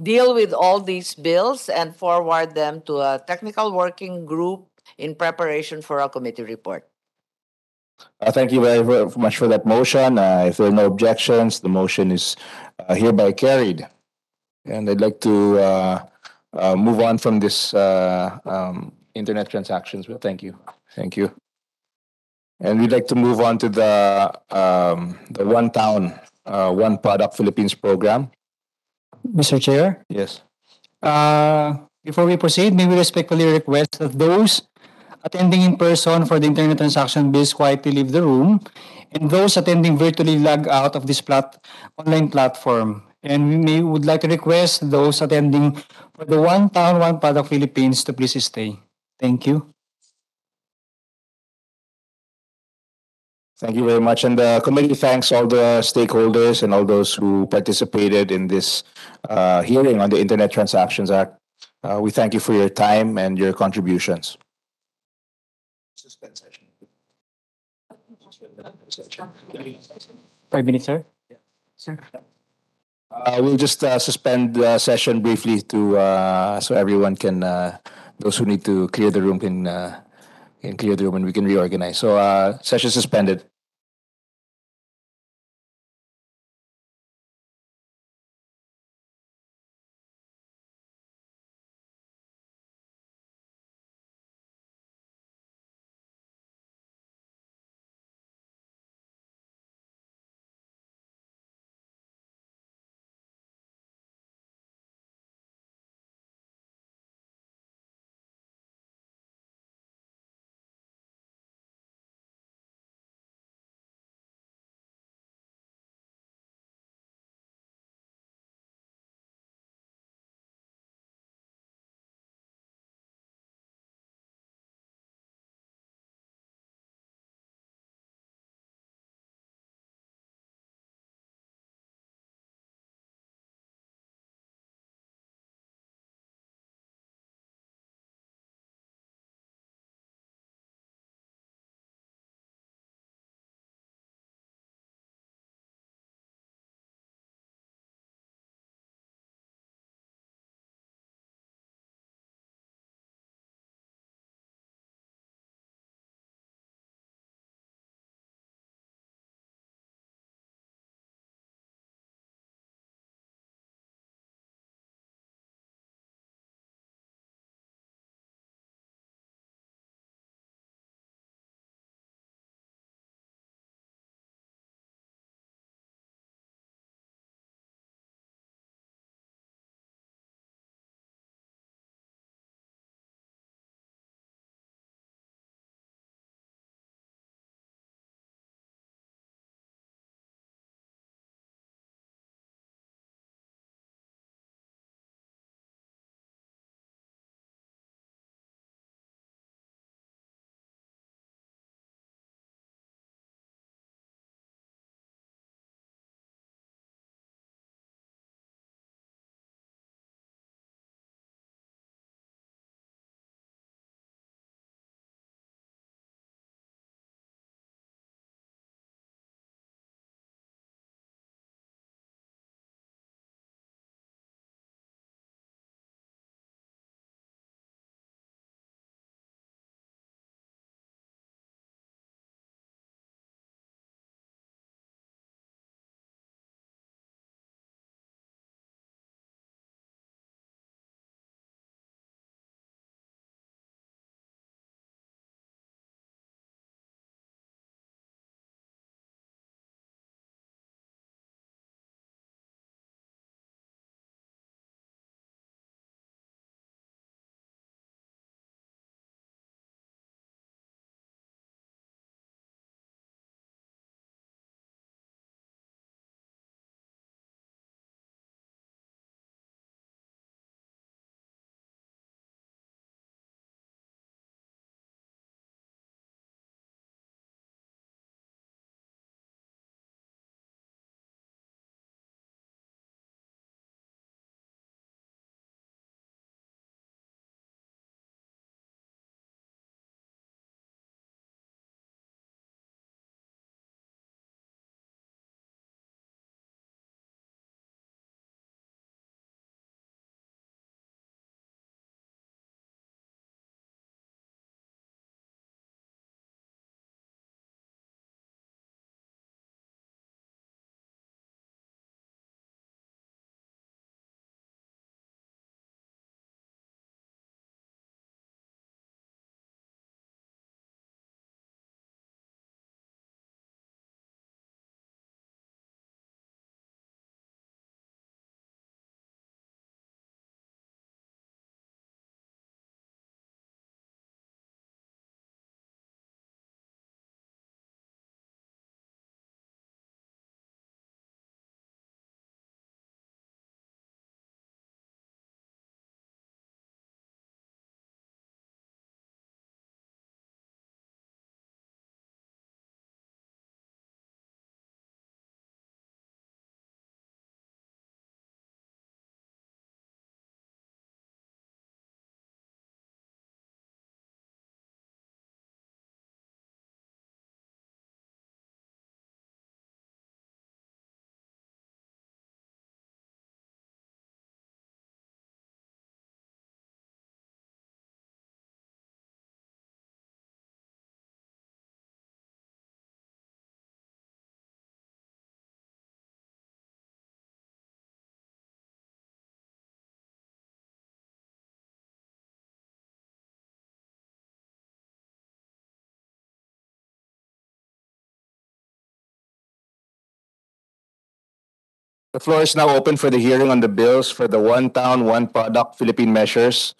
deal with all these bills and forward them to a technical working group in preparation for a committee report. Uh, Thank you very much for that motion. Uh, If there are no objections, the motion is uh, hereby carried. And I'd like to uh, uh, move on from this uh, um, internet transactions bill. Thank you. Thank you. And we'd like to move on to the um, the One Town, One Product Philippines program. Mr. Chair, Yes. uh, before we proceed, may we respectfully request that those attending in person for the internet transaction bills quietly leave the room and those attending virtually log out of this plat- online platform. And we may would like to request those attending for the One Town, One Product Philippines to please stay. Thank you. Thank you very much. And the committee thanks all the stakeholders and all those who participated in this uh, hearing on the Internet Transactions Act. Uh, We thank you for your time and your contributions. Five minutes, sir. Uh, We'll just uh, suspend the session briefly to, uh, so everyone can, uh, those who need to clear the room can, uh, can clear the room and we can reorganize. So uh, session suspended. The floor is now open for the hearing on the bills for the One Town, One Product Philippine measures.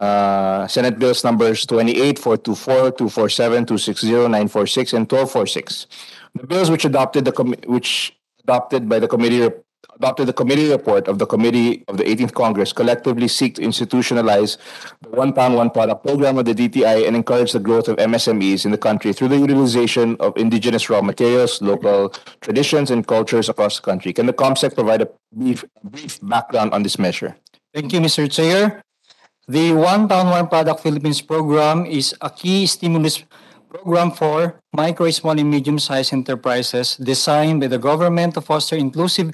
Uh, Senate bills numbers 28, 424, 247, 260, 946, and 1246. The bills which adopted the commi- which adopted by the committee adopted the committee report of the committee of the 18th Congress collectively seek to institutionalize the One Town, One Product program of the DTI and encourage the growth of MSMEs in the country through the utilization of indigenous raw materials, local traditions, and cultures across the country. Can the COMSEC provide a brief, brief background on this measure? Thank you, Mr. Chair. The One Town, One Product Philippines program is a key stimulus program for micro, small, and medium-sized enterprises designed by the government to foster inclusive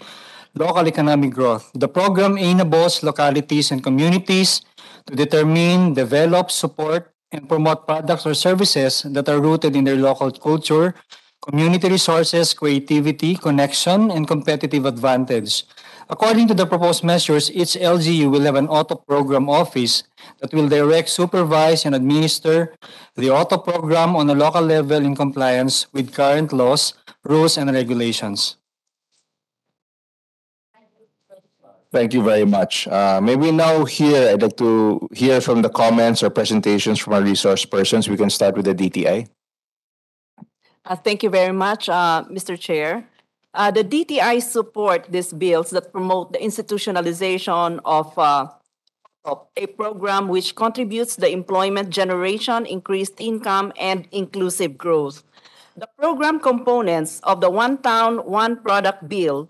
local economic growth. The program enables localities and communities to determine, develop, support, and promote products or services that are rooted in their local culture, community resources, creativity, connection, and competitive advantage. According to the proposed measures, each LGU will have an OTOP program office that will direct, supervise, and administer the OTOP program on a local level in compliance with current laws, rules, and regulations. Thank you very much. Uh, may we now here, I'd like to hear from the comments or presentations from our resource persons. We can start with the DTI. Uh, Thank you very much, uh, Mr. Chair. Uh, The DTI support these bills that promote the institutionalization of uh, of a program which contributes the employment generation, increased income, and inclusive growth. The program components of the One Town, One Product Bill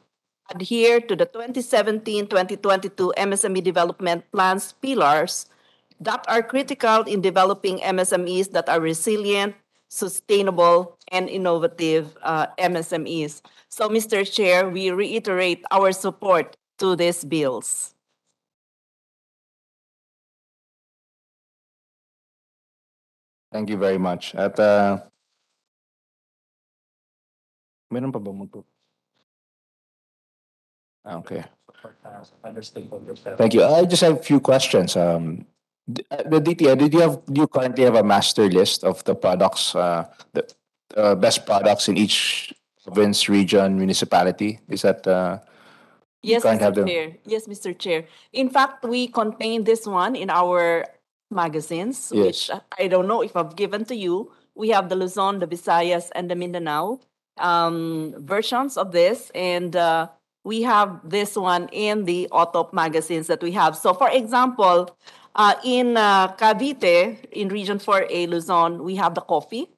adhere to the 2017-2022 MSME Development Plan's pillars that are critical in developing MSMEs that are resilient, sustainable, and innovative uh, MSMEs. So, Mr. Chair, we reiterate our support to these bills. Thank you very much. At uh, meron pa ba mo to? Ah, Okay. Thank you. I just have a few questions. Um, d- uh, the DTI, did you have, do you currently have a master list of the products, uh, the uh, best products in each province, region, municipality? Is that, uh, Yes, can't have Mr. them. Chair. Yes, Mr. Chair. In fact, we contain this one in our magazines, which Yes. I don't know if I've given to you. We have the Luzon, the Visayas, and the Mindanao um, versions of this, and uh, we have this one in the OTOP magazines that we have. So, for example, uh, in uh, Cavite, in Region 4A, Luzon, we have the coffee.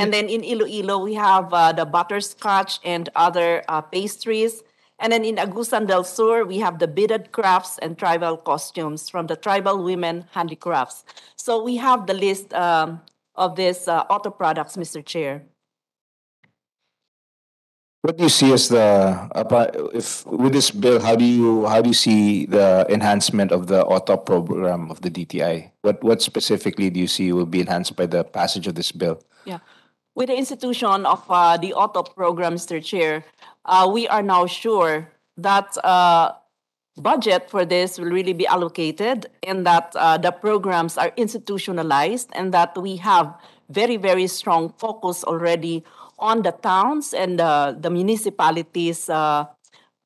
And then in Iloilo, we have uh, the butterscotch and other uh, pastries. And then in Agusan del Sur, we have the beaded crafts and tribal costumes from the tribal women handicrafts. So we have the list um, of these uh, OTOP products, Mr. Chair. What do you see as the, if, with this bill, how do you, how do you see the enhancement of the OTOP program of the DTI? What, what specifically do you see will be enhanced by the passage of this bill? Yeah. With the institution of uh, the OTOP program, Mr. Chair, uh, we are now sure that uh, budget for this will really be allocated and that uh, the programs are institutionalized and that we have very, very strong focus already on the towns and the municipalities uh,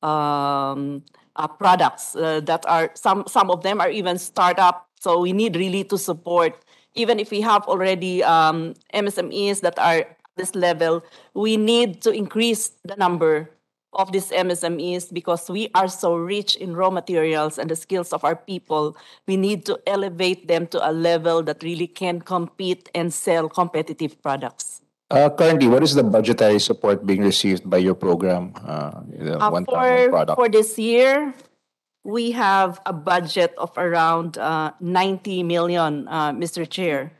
um, uh, products uh, that are some some of them are even startup. So we need really to support even if we have already um, MSMEs that are this level. We need to increase the number of these MSMEs because we are so rich in raw materials and the skills of our people. We need to elevate them to a level that really can compete and sell competitive products. Uh, currently, what is the budgetary support being received by your program? Uh, the Uh, one for, product. for this year, we have a budget of around uh, 90 million, uh, Mr. Chair.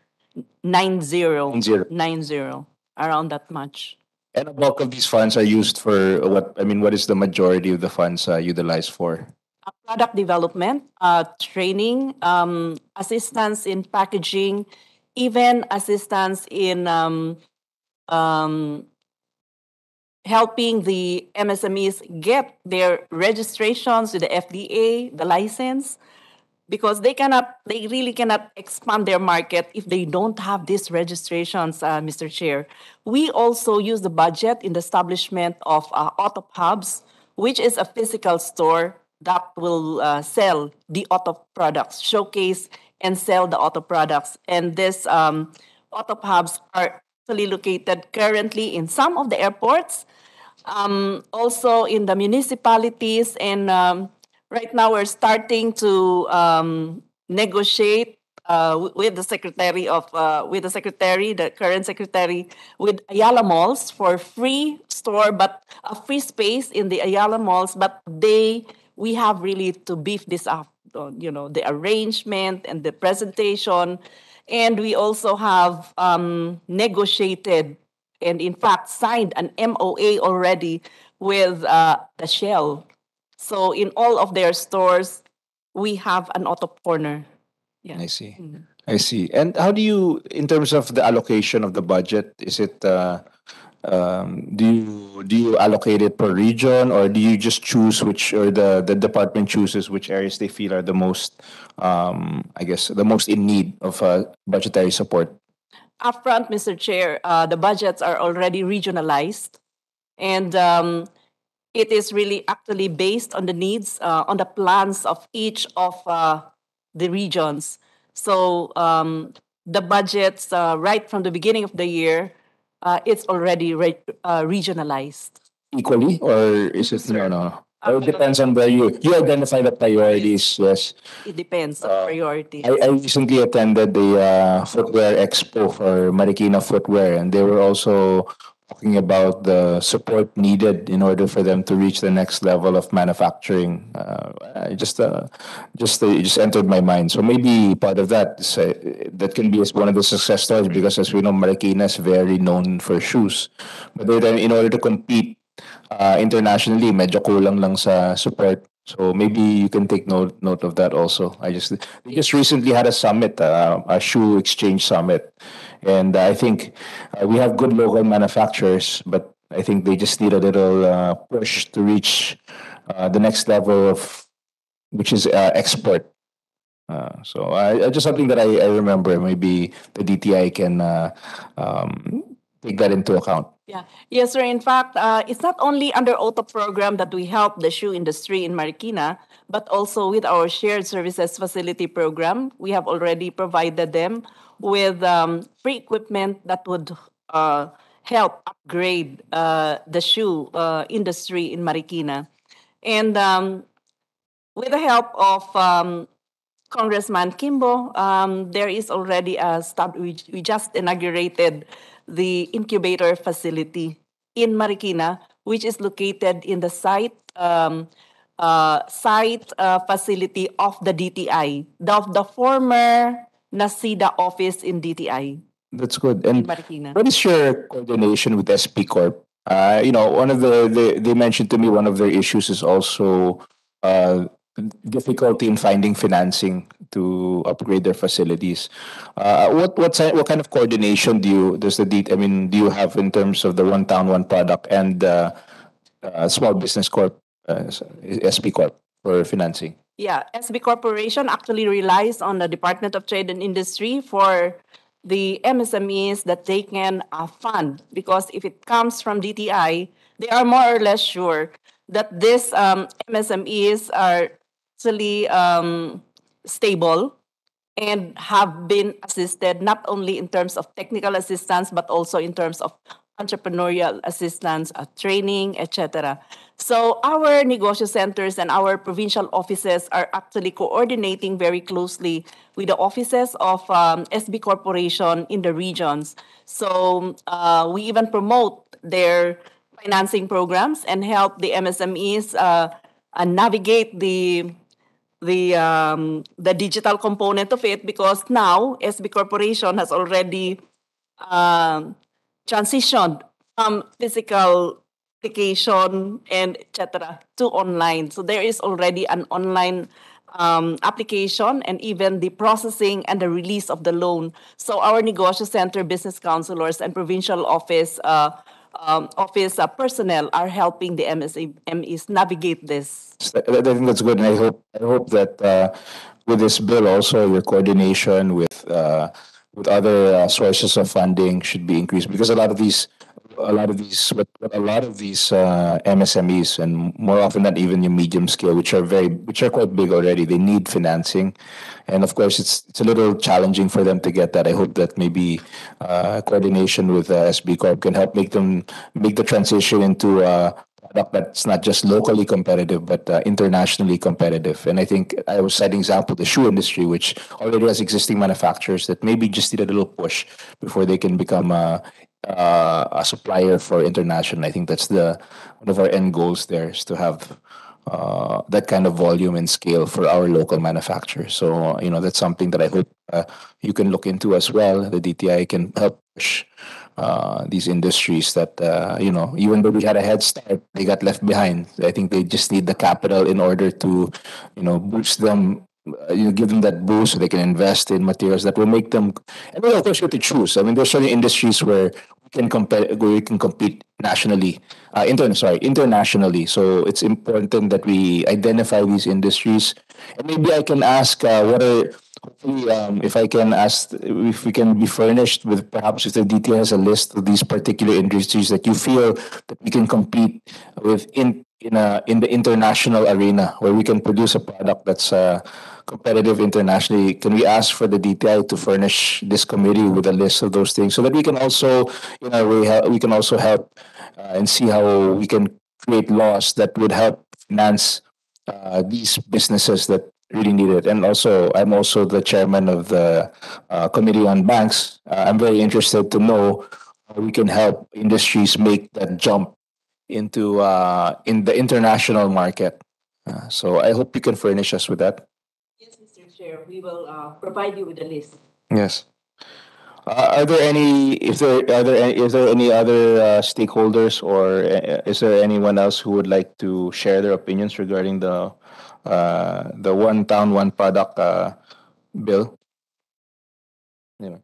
Nine zero. Nine zero. Nine zero, around that much. And a bulk of these funds are used for what? I mean, what is the majority of the funds uh, utilized for? Uh, Product development, uh, training, um, assistance in packaging, even assistance in um, um, helping the MSMEs get their registrations with the FDA, the license, because they cannot, they really cannot expand their market if they don't have these registrations, uh, Mr. Chair. We also use the budget in the establishment of uh, OTOP hubs which is a physical store that will uh, sell the OTOP products, showcase and sell the OTOP products. And these um, OTOP hubs are located currently in some of the airports, um, also in the municipalities, and um, right now we're starting to um, negotiate uh, with the secretary of uh, with the secretary, the current secretary, with Ayala Malls for free store, but a free space in the Ayala Malls. But they, we have really to beef this up. uh, You know, the arrangement and the presentation, and we also have um, negotiated and in fact signed an MOA already with uh, the Shell. So in all of their stores, we have an OTOP corner. Yeah. I see. I see. And how do you, in terms of the allocation of the budget, is it, uh, um, do you, do you allocate it per region or do you just choose which, or the, the department chooses which areas they feel are the most, um, I guess, the most in need of, uh, budgetary support? Upfront, Mr. Chair, uh, the budgets are already regionalized. And um, it is really actually based on the needs, uh, on the plans of each of uh, the regions. So um, the budgets, uh, right from the beginning of the year, uh, it's already re- uh, regionalized. Equally, or is it, no, no? Or it depends on where you, you identify the priorities, yes. It depends on Uh, priority. I, I recently attended the uh, footwear expo for Marikina Footwear, and they were also talking about the support needed in order for them to reach the next level of manufacturing. Uh, just, uh, just uh, just entered my mind. So maybe part of that is, uh, that can be one of the success stories because, as we know, Marikina is very known for shoes, but then in order to compete uh, internationally, medyo kulang lang sa support. So maybe you can take note note of that also. I just they just recently had a summit, uh, a shoe exchange summit, and I think uh, we have good local manufacturers, but I think they just need a little uh, push to reach uh, the next level of, which is export. Uh, so I, I just something that I, I remember. Maybe the DTI can uh, um, take that into account. Yeah. Yes, sir. In fact, uh, it's not only under OTOP program that we help the shoe industry in Marikina, but also with our shared services facility program. We have already provided them with um, free equipment that would uh, help upgrade uh, the shoe uh, industry in Marikina. And um, with the help of um, Congressman Quimbo, um, there is already a start. We, we just inaugurated the incubator facility in Marikina, which is located in the site um, uh, site uh, facility of the DTI, the, of the former NACIDA office in DTI That's good. And. What is your coordination with SB Corp? Uh, you know, one of the, the they mentioned to me one of their issues is also uh, difficulty in finding financing to upgrade their facilities. Uh, what what what kind of coordination do you does the D, I mean do you have in terms of the one town one product and uh, uh, small business corp uh, SB Corp for financing? Yeah, SB Corporation actually relies on the Department of Trade and Industry for the MSMEs that they can uh, fund. Because if it comes from DTI, they are more or less sure that these um, MSMEs are actually um, stable and have been assisted not only in terms of technical assistance but also in terms of entrepreneurial assistance, training, etc. So our negosyo centers and our provincial offices are actually coordinating very closely with the offices of um, SB Corporation in the regions. So uh, we even promote their financing programs and help the MSMEs uh, uh, navigate the the um, the digital component of it because now SB Corporation has already um, transitioned from physical application and etc. to online. So there is already an online um, application and even the processing and the release of the loan. So our negosyo center business counselors and provincial office uh, um, office uh, personnel are helping the MSMEs navigate this. I I think that's good, and I hope I hope that uh, with this bill also your coordination with uh, with other uh, sources of funding should be increased because a lot of these a lot of these what, a lot of these uh, MSMEs and more often than even your medium scale, which are very which are quite big already, they need financing, and of course it's it's a little challenging for them to get that. I hope that maybe uh, coordination with uh, SB Corp can help make them make the transition into a product that's not just locally competitive but uh, internationally competitive. And I think I was setting example the shoe industry, which already has existing manufacturers that maybe just need a little push before they can become a uh, a supplier for international. I think that's the one of our end goals there is to have uh, that kind of volume and scale for our local manufacturers. So you know that's something that I hope uh, you can look into as well. The DTI can help push uh, these industries that uh, you know even though we had a head start, they got left behind. I think they just need the capital in order to you know boost them uh, you know, give them that boost so they can invest in materials that will make them. And of course you have to choose. I mean, there's certain industries where we can compete, we can compete nationally, uh, inter- sorry, internationally. So it's important that we identify these industries. And maybe I can ask, uh, what are hopefully, um, if I can ask, if we can be furnished with perhaps if the DT has a list of these particular industries that you feel that we can compete with in in a in the international arena where we can produce a product that's uh, competitive internationally. Can we ask for the DTI to furnish this committee with a list of those things so that we can also, you know, we we can also help uh, and see how we can create laws that would help finance uh, these businesses that really needed. And also, I'm also the chairman of the uh, committee on banks. Uh, I'm very interested to know how we can help industries make that jump into uh, in the international market. Uh, so I hope you can furnish us with that. Yes, Mr. Chair, we will uh, provide you with a list. Yes. Uh, are there any? If there are there any, is there any other uh, stakeholders or is there anyone else who would like to share their opinions regarding the uh, the one town one product uh, bill? Anyway.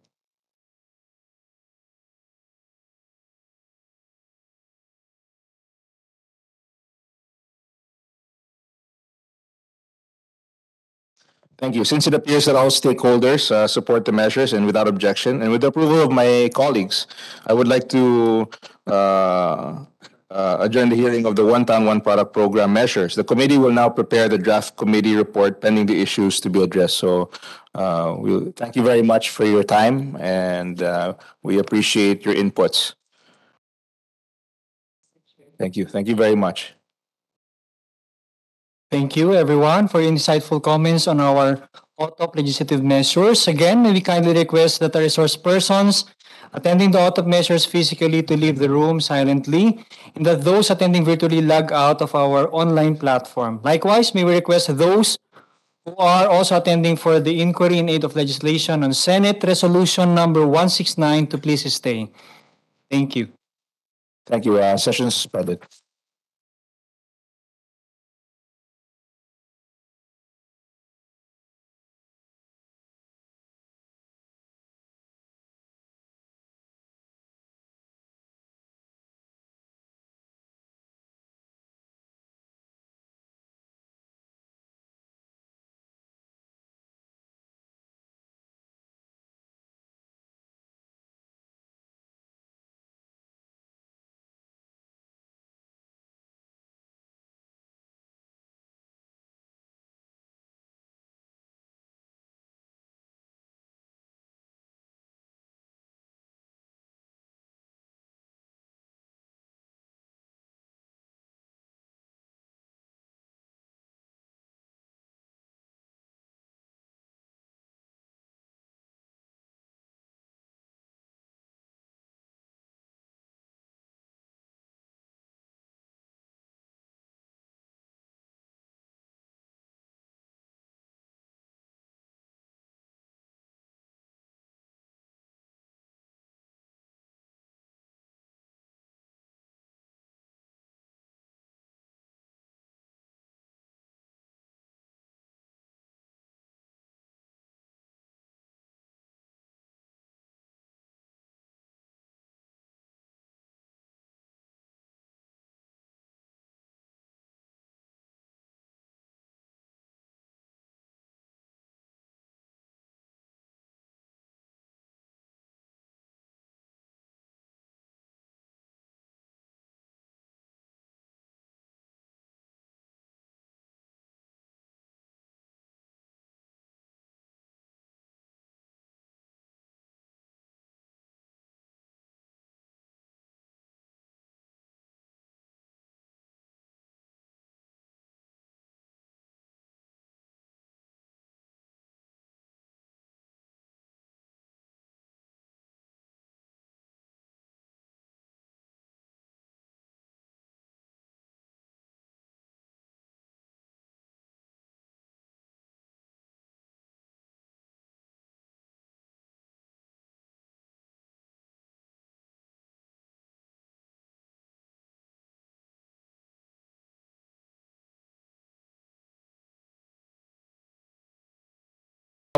Thank you. Since it appears that all stakeholders uh, support the measures and without objection, and with the approval of my colleagues, I would like to uh, uh, adjourn the hearing of the One Town, One Product Program measures. The committee will now prepare the draft committee report pending the issues to be addressed. So uh, we'll thank you very much for your time, and uh, we appreciate your inputs. Thank you. Thank you very much. Thank you, everyone, for insightful comments on our OTOP legislative measures. Again, may we kindly request that the resource persons attending the OTOP measures physically to leave the room silently, and that those attending virtually log out of our online platform. Likewise, may we request those who are also attending for the inquiry in aid of legislation on Senate Resolution Number 169 to please stay. Thank you. Thank you. Uh, session.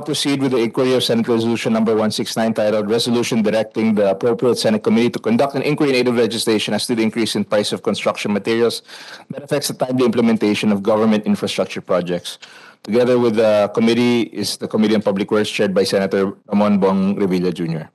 Proceed with the inquiry of Senate Resolution Number 169 titled Resolution Directing the Appropriate Senate Committee to Conduct an Inquiry in aid of legislation as to the increase in price of construction materials that affects the timely implementation of government infrastructure projects. Together with the committee is the Committee on Public Works chaired by Senator Ramon Bong Revilla Jr.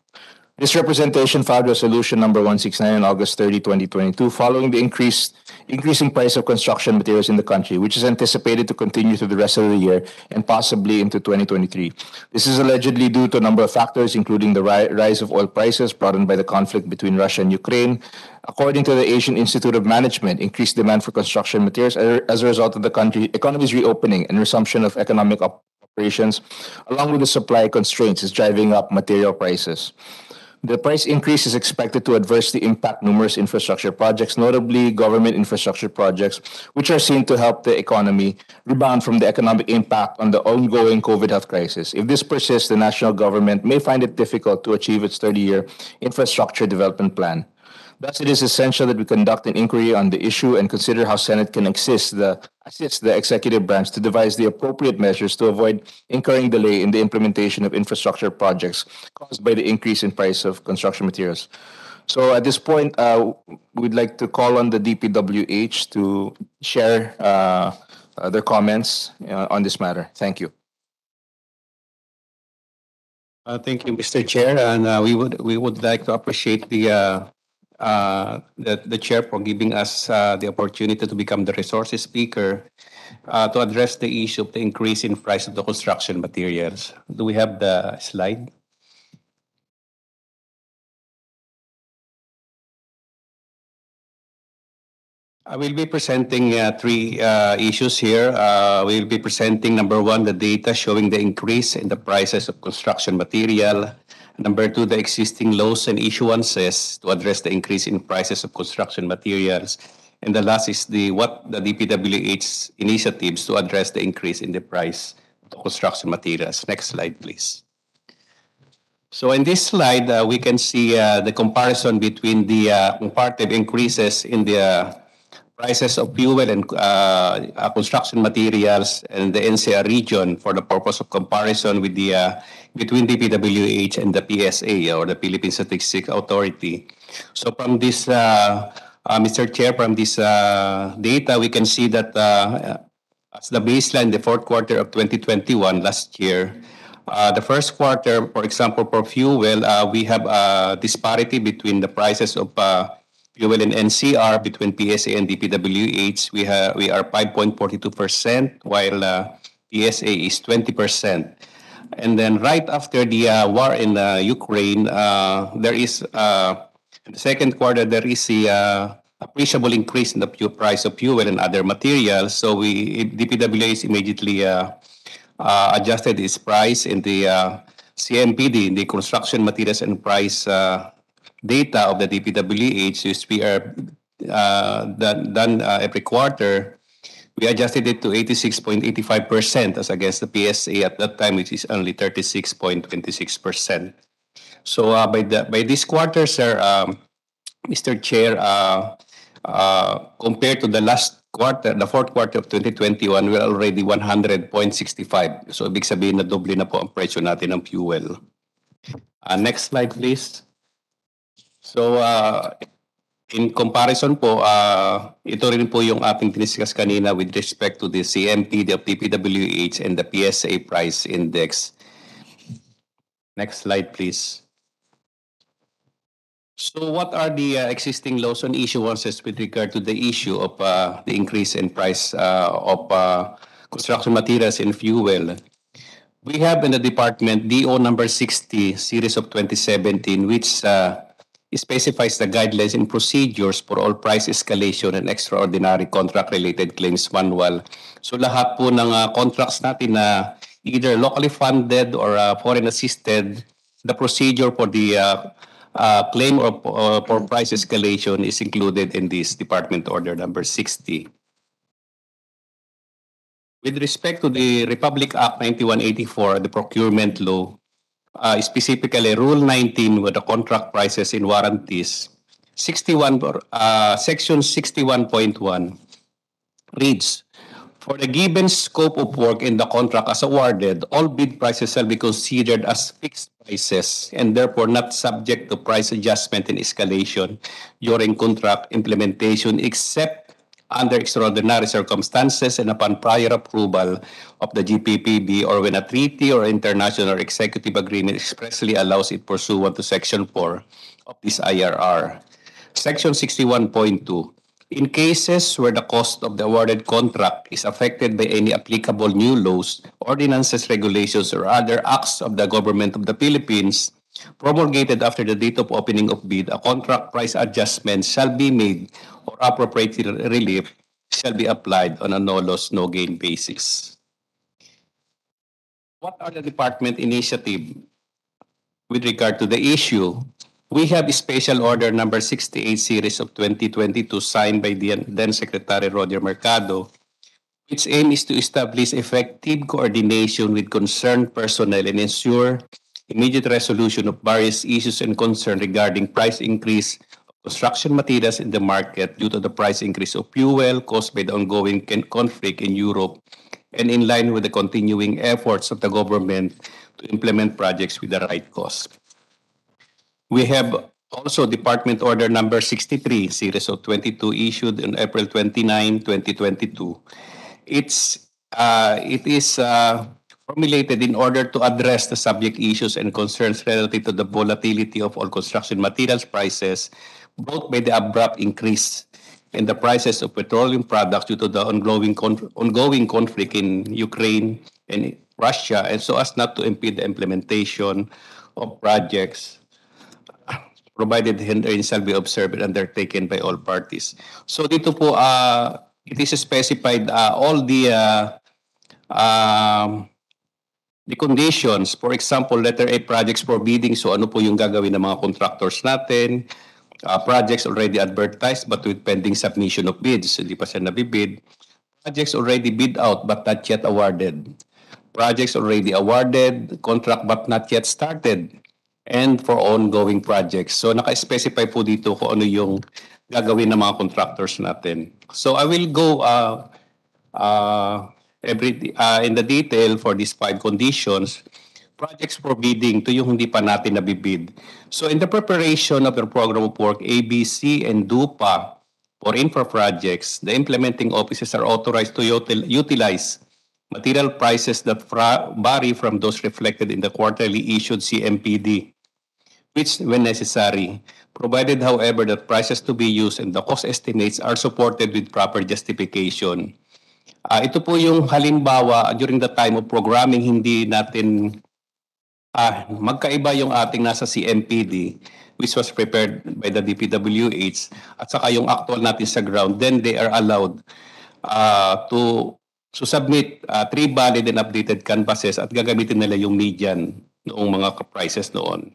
This representation filed resolution number 169 on August 30, 2022, following the increased increasing price of construction materials in the country, which is anticipated to continue through the rest of the year and possibly into 2023. This is allegedly due to a number of factors, including the ri- rise of oil prices brought on by the conflict between Russia and Ukraine. According to the Asian Institute of Management, increased demand for construction materials as a result of the country economy's reopening and resumption of economic op- operations, along with the supply constraints, is driving up material prices. The price increase is expected to adversely impact numerous infrastructure projects, notably government infrastructure projects, which are seen to help the economy rebound from the economic impact on the ongoing COVID health crisis. If this persists, the national government may find it difficult to achieve its 30 year infrastructure development plan. Thus, it is essential that we conduct an inquiry on the issue and consider how Senate can assist the, assist the executive branch to devise the appropriate measures to avoid incurring delay in the implementation of infrastructure projects caused by the increase in price of construction materials. So at this point, uh, we'd like to call on the DPWH to share uh, their comments uh, on this matter. Thank you. Uh, Thank you, Mr. Chair, and uh, we would, we would like to appreciate the, uh, the, the chair for giving us uh, the opportunity to become the resources speaker uh, to address the issue of the increase in price of the construction materials. Do we have the slide? I will be presenting uh, three uh, issues here. Uh, We'll be presenting, number one, the data showing the increase in the prices of construction material. Number two, the existing laws and issuances to address the increase in prices of construction materials. And the last is the, what the DPWH initiatives to address the increase in the price of construction materials. Next slide, please. So in this slide, uh, we can see uh, the comparison between the uh, comparative increases in the uh, prices of fuel and uh, uh, construction materials and the NCR region for the purpose of comparison with the uh, between the PWH and the PSA or the Philippine Statistics Authority. So from this, uh, uh, Mr. Chair, from this uh, data, we can see that as the baseline, the fourth quarter of 2021 last year, uh, the first quarter, for example, for fuel, uh, we have a disparity between the prices of uh, fuel and NCR between PSA and DPWH. We have we are 5.42%, while uh, PSA is 20%. And then right after the uh, war in uh, Ukraine, uh, there is uh, in the second quarter there is a uh, appreciable increase in the fu- price of fuel and other materials. So we DPWH immediately adjusted its price in the CMPD, the construction materials and price data of the DPWH, which we are uh, done, done uh, every quarter. We adjusted it to 86.85% as against the PSA at that time, which is only 36.26%. So uh, by the by this quarter, sir, um, Mr. Chair, uh, uh, compared to the last quarter, the fourth quarter of 2021, we're already 100.65. So ibig sabihin na doble na po ang presyo natin ng fuel. Uh, next slide, please. So uh, in comparison po, uh, ito rin po yung ating diniscuss kanina with respect to the CMP, the PPWH, and the PSA price index. Next slide, please. So what are the uh, existing laws on issuances with regard to the issue of uh, the increase in price uh, of uh, construction materials and fuel? We have in the department DO number 60 series of 2017 which uh, specifies the guidelines and procedures for all price escalation and extraordinary contract related claims manual. So lahat po ng uh, contracts natin na either locally funded or uh, foreign assisted, the procedure for the uh, uh, claim or uh, for price escalation is included in this department order number 60. With respect to the Republic Act 9184, the procurement law, uh, specifically Rule 19 with the contract prices in warranties, 61, uh, Section 61.1 reads, For the given scope of work in the contract as awarded, all bid prices shall be considered as fixed prices and therefore not subject to price adjustment and escalation during contract implementation except under extraordinary circumstances and upon prior approval of the GPPB or when a treaty or international executive agreement expressly allows it pursuant to Section 4 of this IRR. Section 61.2. In cases where the cost of the awarded contract is affected by any applicable new laws, ordinances, regulations, or other acts of the government of the Philippines promulgated after the date of opening of bid, a contract price adjustment shall be made or appropriate relief shall be applied on a no loss, no gain basis. What are the department initiative with regard to the issue? We have Special Order Number 68 Series of 2022 signed by the then Secretary Roger Mercado, its aim is to establish effective coordination with concerned personnel and ensure immediate resolution of various issues and concerns regarding price increase of construction materials in the market due to the price increase of fuel caused by the ongoing conflict in Europe and in line with the continuing efforts of the government to implement projects with the right cost. We have also Department Order Number 63, Series of 22, issued on April 29, 2022. It's, uh, it is uh, formulated in order to address the subject issues and concerns relative to the volatility of all construction materials prices brought by the abrupt increase in the prices of petroleum products due to the ongoing, con- ongoing conflict in Ukraine and Russia, and so as not to impede the implementation of projects provided hindering shall be observed and undertaken by all parties. So dito po, uh, it is specified uh, all the uh, um, the conditions. For example, letter A, projects for bidding. So ano po yung gagawin ng mga contractors natin? Uh, projects already advertised but with pending submission of bids. Hindi pa siya nabibid. Projects already bid out but not yet awarded. Projects already awarded, contract but not yet started and for ongoing projects. So naka-specify po dito kung ano yung gagawin ng mga contractors natin. So I will go uh, uh, every uh, in the detail for these five conditions. Projects for bidding, to yung hindi pa natin nabibid. So in the preparation of the program of work, ABC and DUPA for infra projects, the implementing offices are authorized to util- utilize material prices that vary from those reflected in the quarterly issued CMPD which when necessary, provided however that prices to be used and the cost estimates are supported with proper justification. Ah, ito po yung halimbawa during the time of programming hindi natin ah, magkaiba yung ating nasa CMPD which was prepared by the DPWH at saka yung actual natin sa ground then they are allowed ah, to to submit ah, three valid and updated canvases at gagamitin nila yung median noong mga prices noon.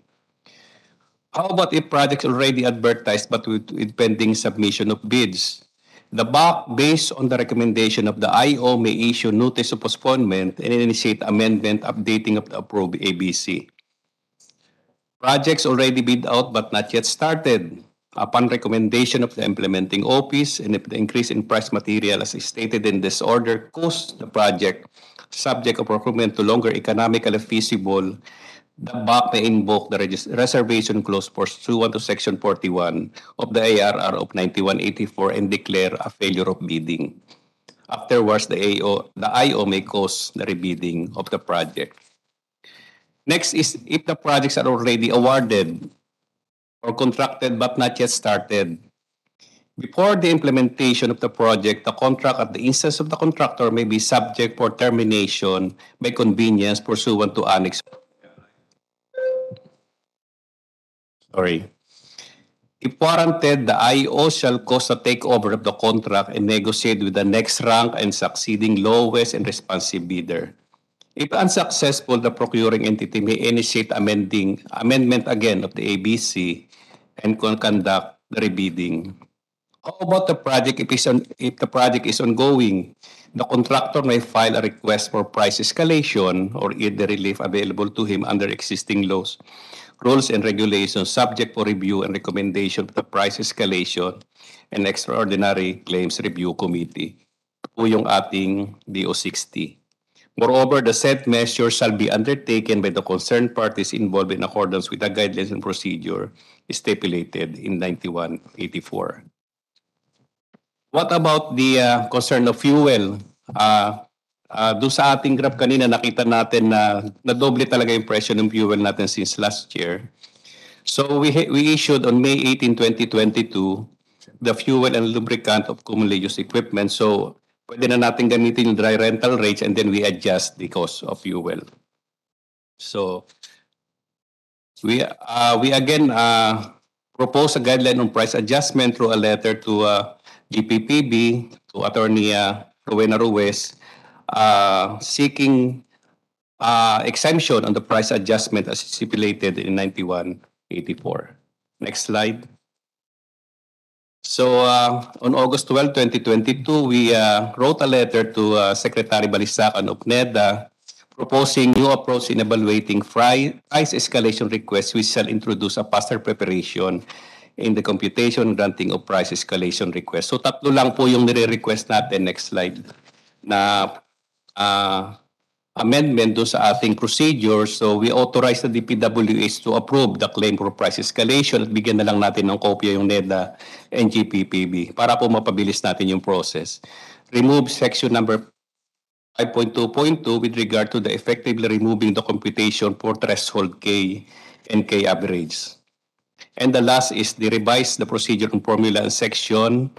How about if projects already advertised but with, with pending submission of bids? The BAC, based on the recommendation of the IO, may issue notice of postponement and initiate amendment updating of the approved ABC. Projects already bid out but not yet started. Upon recommendation of the implementing office and if the increase in price material as stated in this order costs the project subject of procurement to longer economically feasible, the BAC may invoke the reservation clause pursuant to Section 41 of the IRR of 9184 and declare a failure of bidding. Afterwards, the, AO, the IO may cause the rebidding of the project. Next is if the projects are already awarded or contracted but not yet started. Before the implementation of the project, the contract at the instance of the contractor may be subject for termination by convenience pursuant to Annex Sorry. If warranted, the IO shall cause the takeover of the contract and negotiate with the next rank and succeeding lowest and responsive bidder. If unsuccessful, the procuring entity may initiate amending amendment again of the ABC and con- conduct the rebidding. How about the project if, on, if the project is ongoing? The contractor may file a request for price escalation or either relief available to him under existing laws rules and regulations subject for review and recommendation of the price escalation and extraordinary claims review committee. Po yung ating DO60. Moreover, the said measure shall be undertaken by the concerned parties involved in accordance with the guidelines and procedure stipulated in 9184. What about the uh, concern of fuel? Uh, uh, doon sa ating graph kanina, nakita natin na nadoble talaga yung presyo ng fuel natin since last year. So we, we issued on May 18, 2022, the fuel and lubricant of commonly used equipment. So pwede na natin gamitin yung dry rental rates and then we adjust the cost of fuel. So we uh, we again uh, propose a guideline on price adjustment through a letter to uh, GPPB to Attorney uh, Rowena Ruiz uh, seeking uh, exemption on the price adjustment as stipulated in 9184. Next slide. So uh, on August 12, 2022, we uh, wrote a letter to uh, Secretary Balisacan of NEDA proposing new approach in evaluating price escalation requests which shall introduce a faster preparation in the computation granting of price escalation requests. So tatlo lang po yung nire-request natin. Next slide. Na uh, amendment do sa ating procedure. So we authorize the DPWH to approve the claim for price escalation at bigyan na lang natin ng kopya yung NEDA and GPPB para po mapabilis natin yung process. Remove section number 5.2.2 with regard to the effectively removing the computation for threshold K and K average. And the last is the revise the procedure and formula in section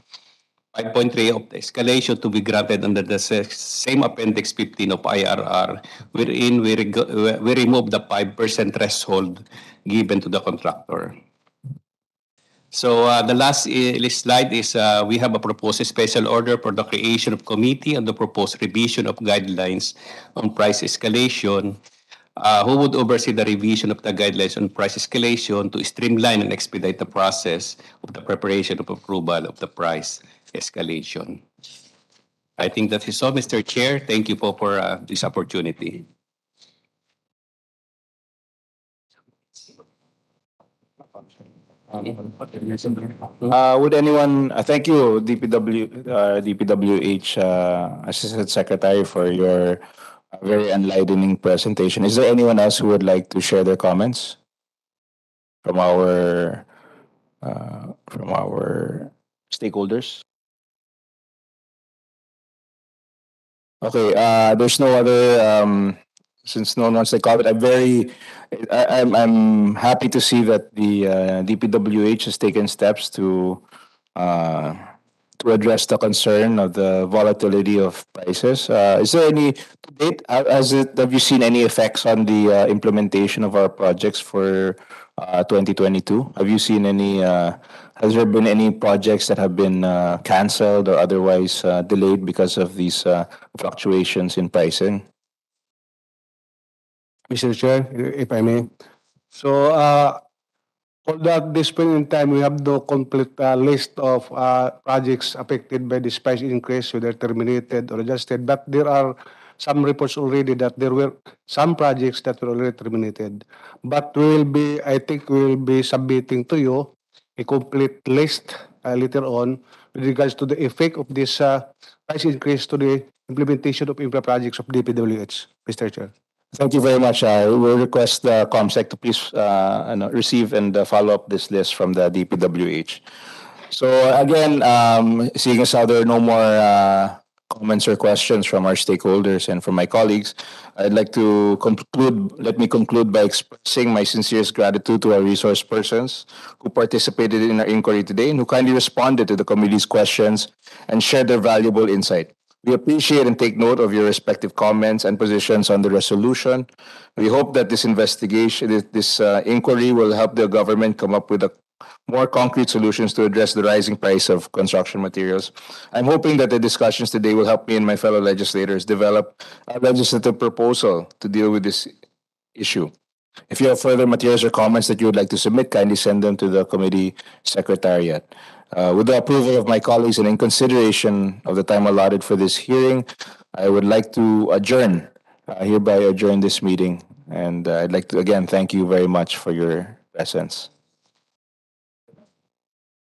5.3 of the escalation to be granted under the same appendix 15 of IRR wherein we, reg- we remove the 5% threshold given to the contractor. So uh, the last i- slide is uh, we have a proposed special order for the creation of committee on the proposed revision of guidelines on price escalation. Uh, who would oversee the revision of the guidelines on price escalation to streamline and expedite the process of the preparation of approval of the price escalation. I think that is all, Mr. Chair. Thank you for uh, this opportunity. Uh, would anyone, uh, thank you, DPW, uh, DPWH, uh, Assistant Secretary for your uh, very enlightening presentation. Is there anyone else who would like to share their comments? From our, uh, from our stakeholders? Okay, uh, there's no other, um, since no one wants to comment, I'm very, I, I'm, I'm happy to see that the, uh, DPWH has taken steps to, uh, to address the concern of the volatility of prices. Uh, is there any, to date, has it, have you seen any effects on the, uh, implementation of our projects for, uh, 2022? Have you seen any, uh, has there been any projects that have been, uh, canceled or otherwise, uh, delayed because of these, uh, fluctuations in pricing? Mr. Chair, if I may. So, although at this point in time, we have no complete list of projects affected by this price increase, whether terminated or adjusted, but there are some reports already that there were some projects that were already terminated. But we will be, I think we will be submitting to you a complete list uh, later on with regards to the effect of this uh, price increase to the implementation of infra projects of DPWH, Mr. Chair. Thank you very much. I will request the COMSEC to please uh, ano, receive and uh, follow up this list from the DPWH. So again, um, seeing as how there are no more uh, comments or questions from our stakeholders and from my colleagues, I'd like to conclude, let me conclude by expressing my sincerest gratitude to our resource persons who participated in our inquiry today and who kindly responded to the committee's questions and shared their valuable insight. We appreciate and take note of your respective comments and positions on the resolution. We hope that this investigation, this, uh, inquiry will help the government come up with a more concrete solutions to address the rising price of construction materials. I'm hoping that the discussions today will help me and my fellow legislators develop a legislative proposal to deal with this issue. If you have further materials or comments that you would like to submit, kindly send them to the committee secretariat. Uh, with the approval of my colleagues and in consideration of the time allotted for this hearing, I would like to adjourn, uh, hereby adjourn this meeting. And uh, I'd like to again thank you very much for your presence.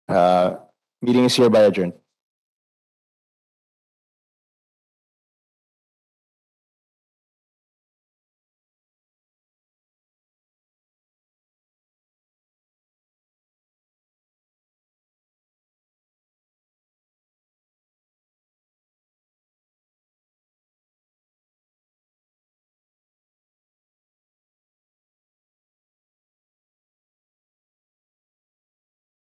Uh, meeting is hereby adjourned.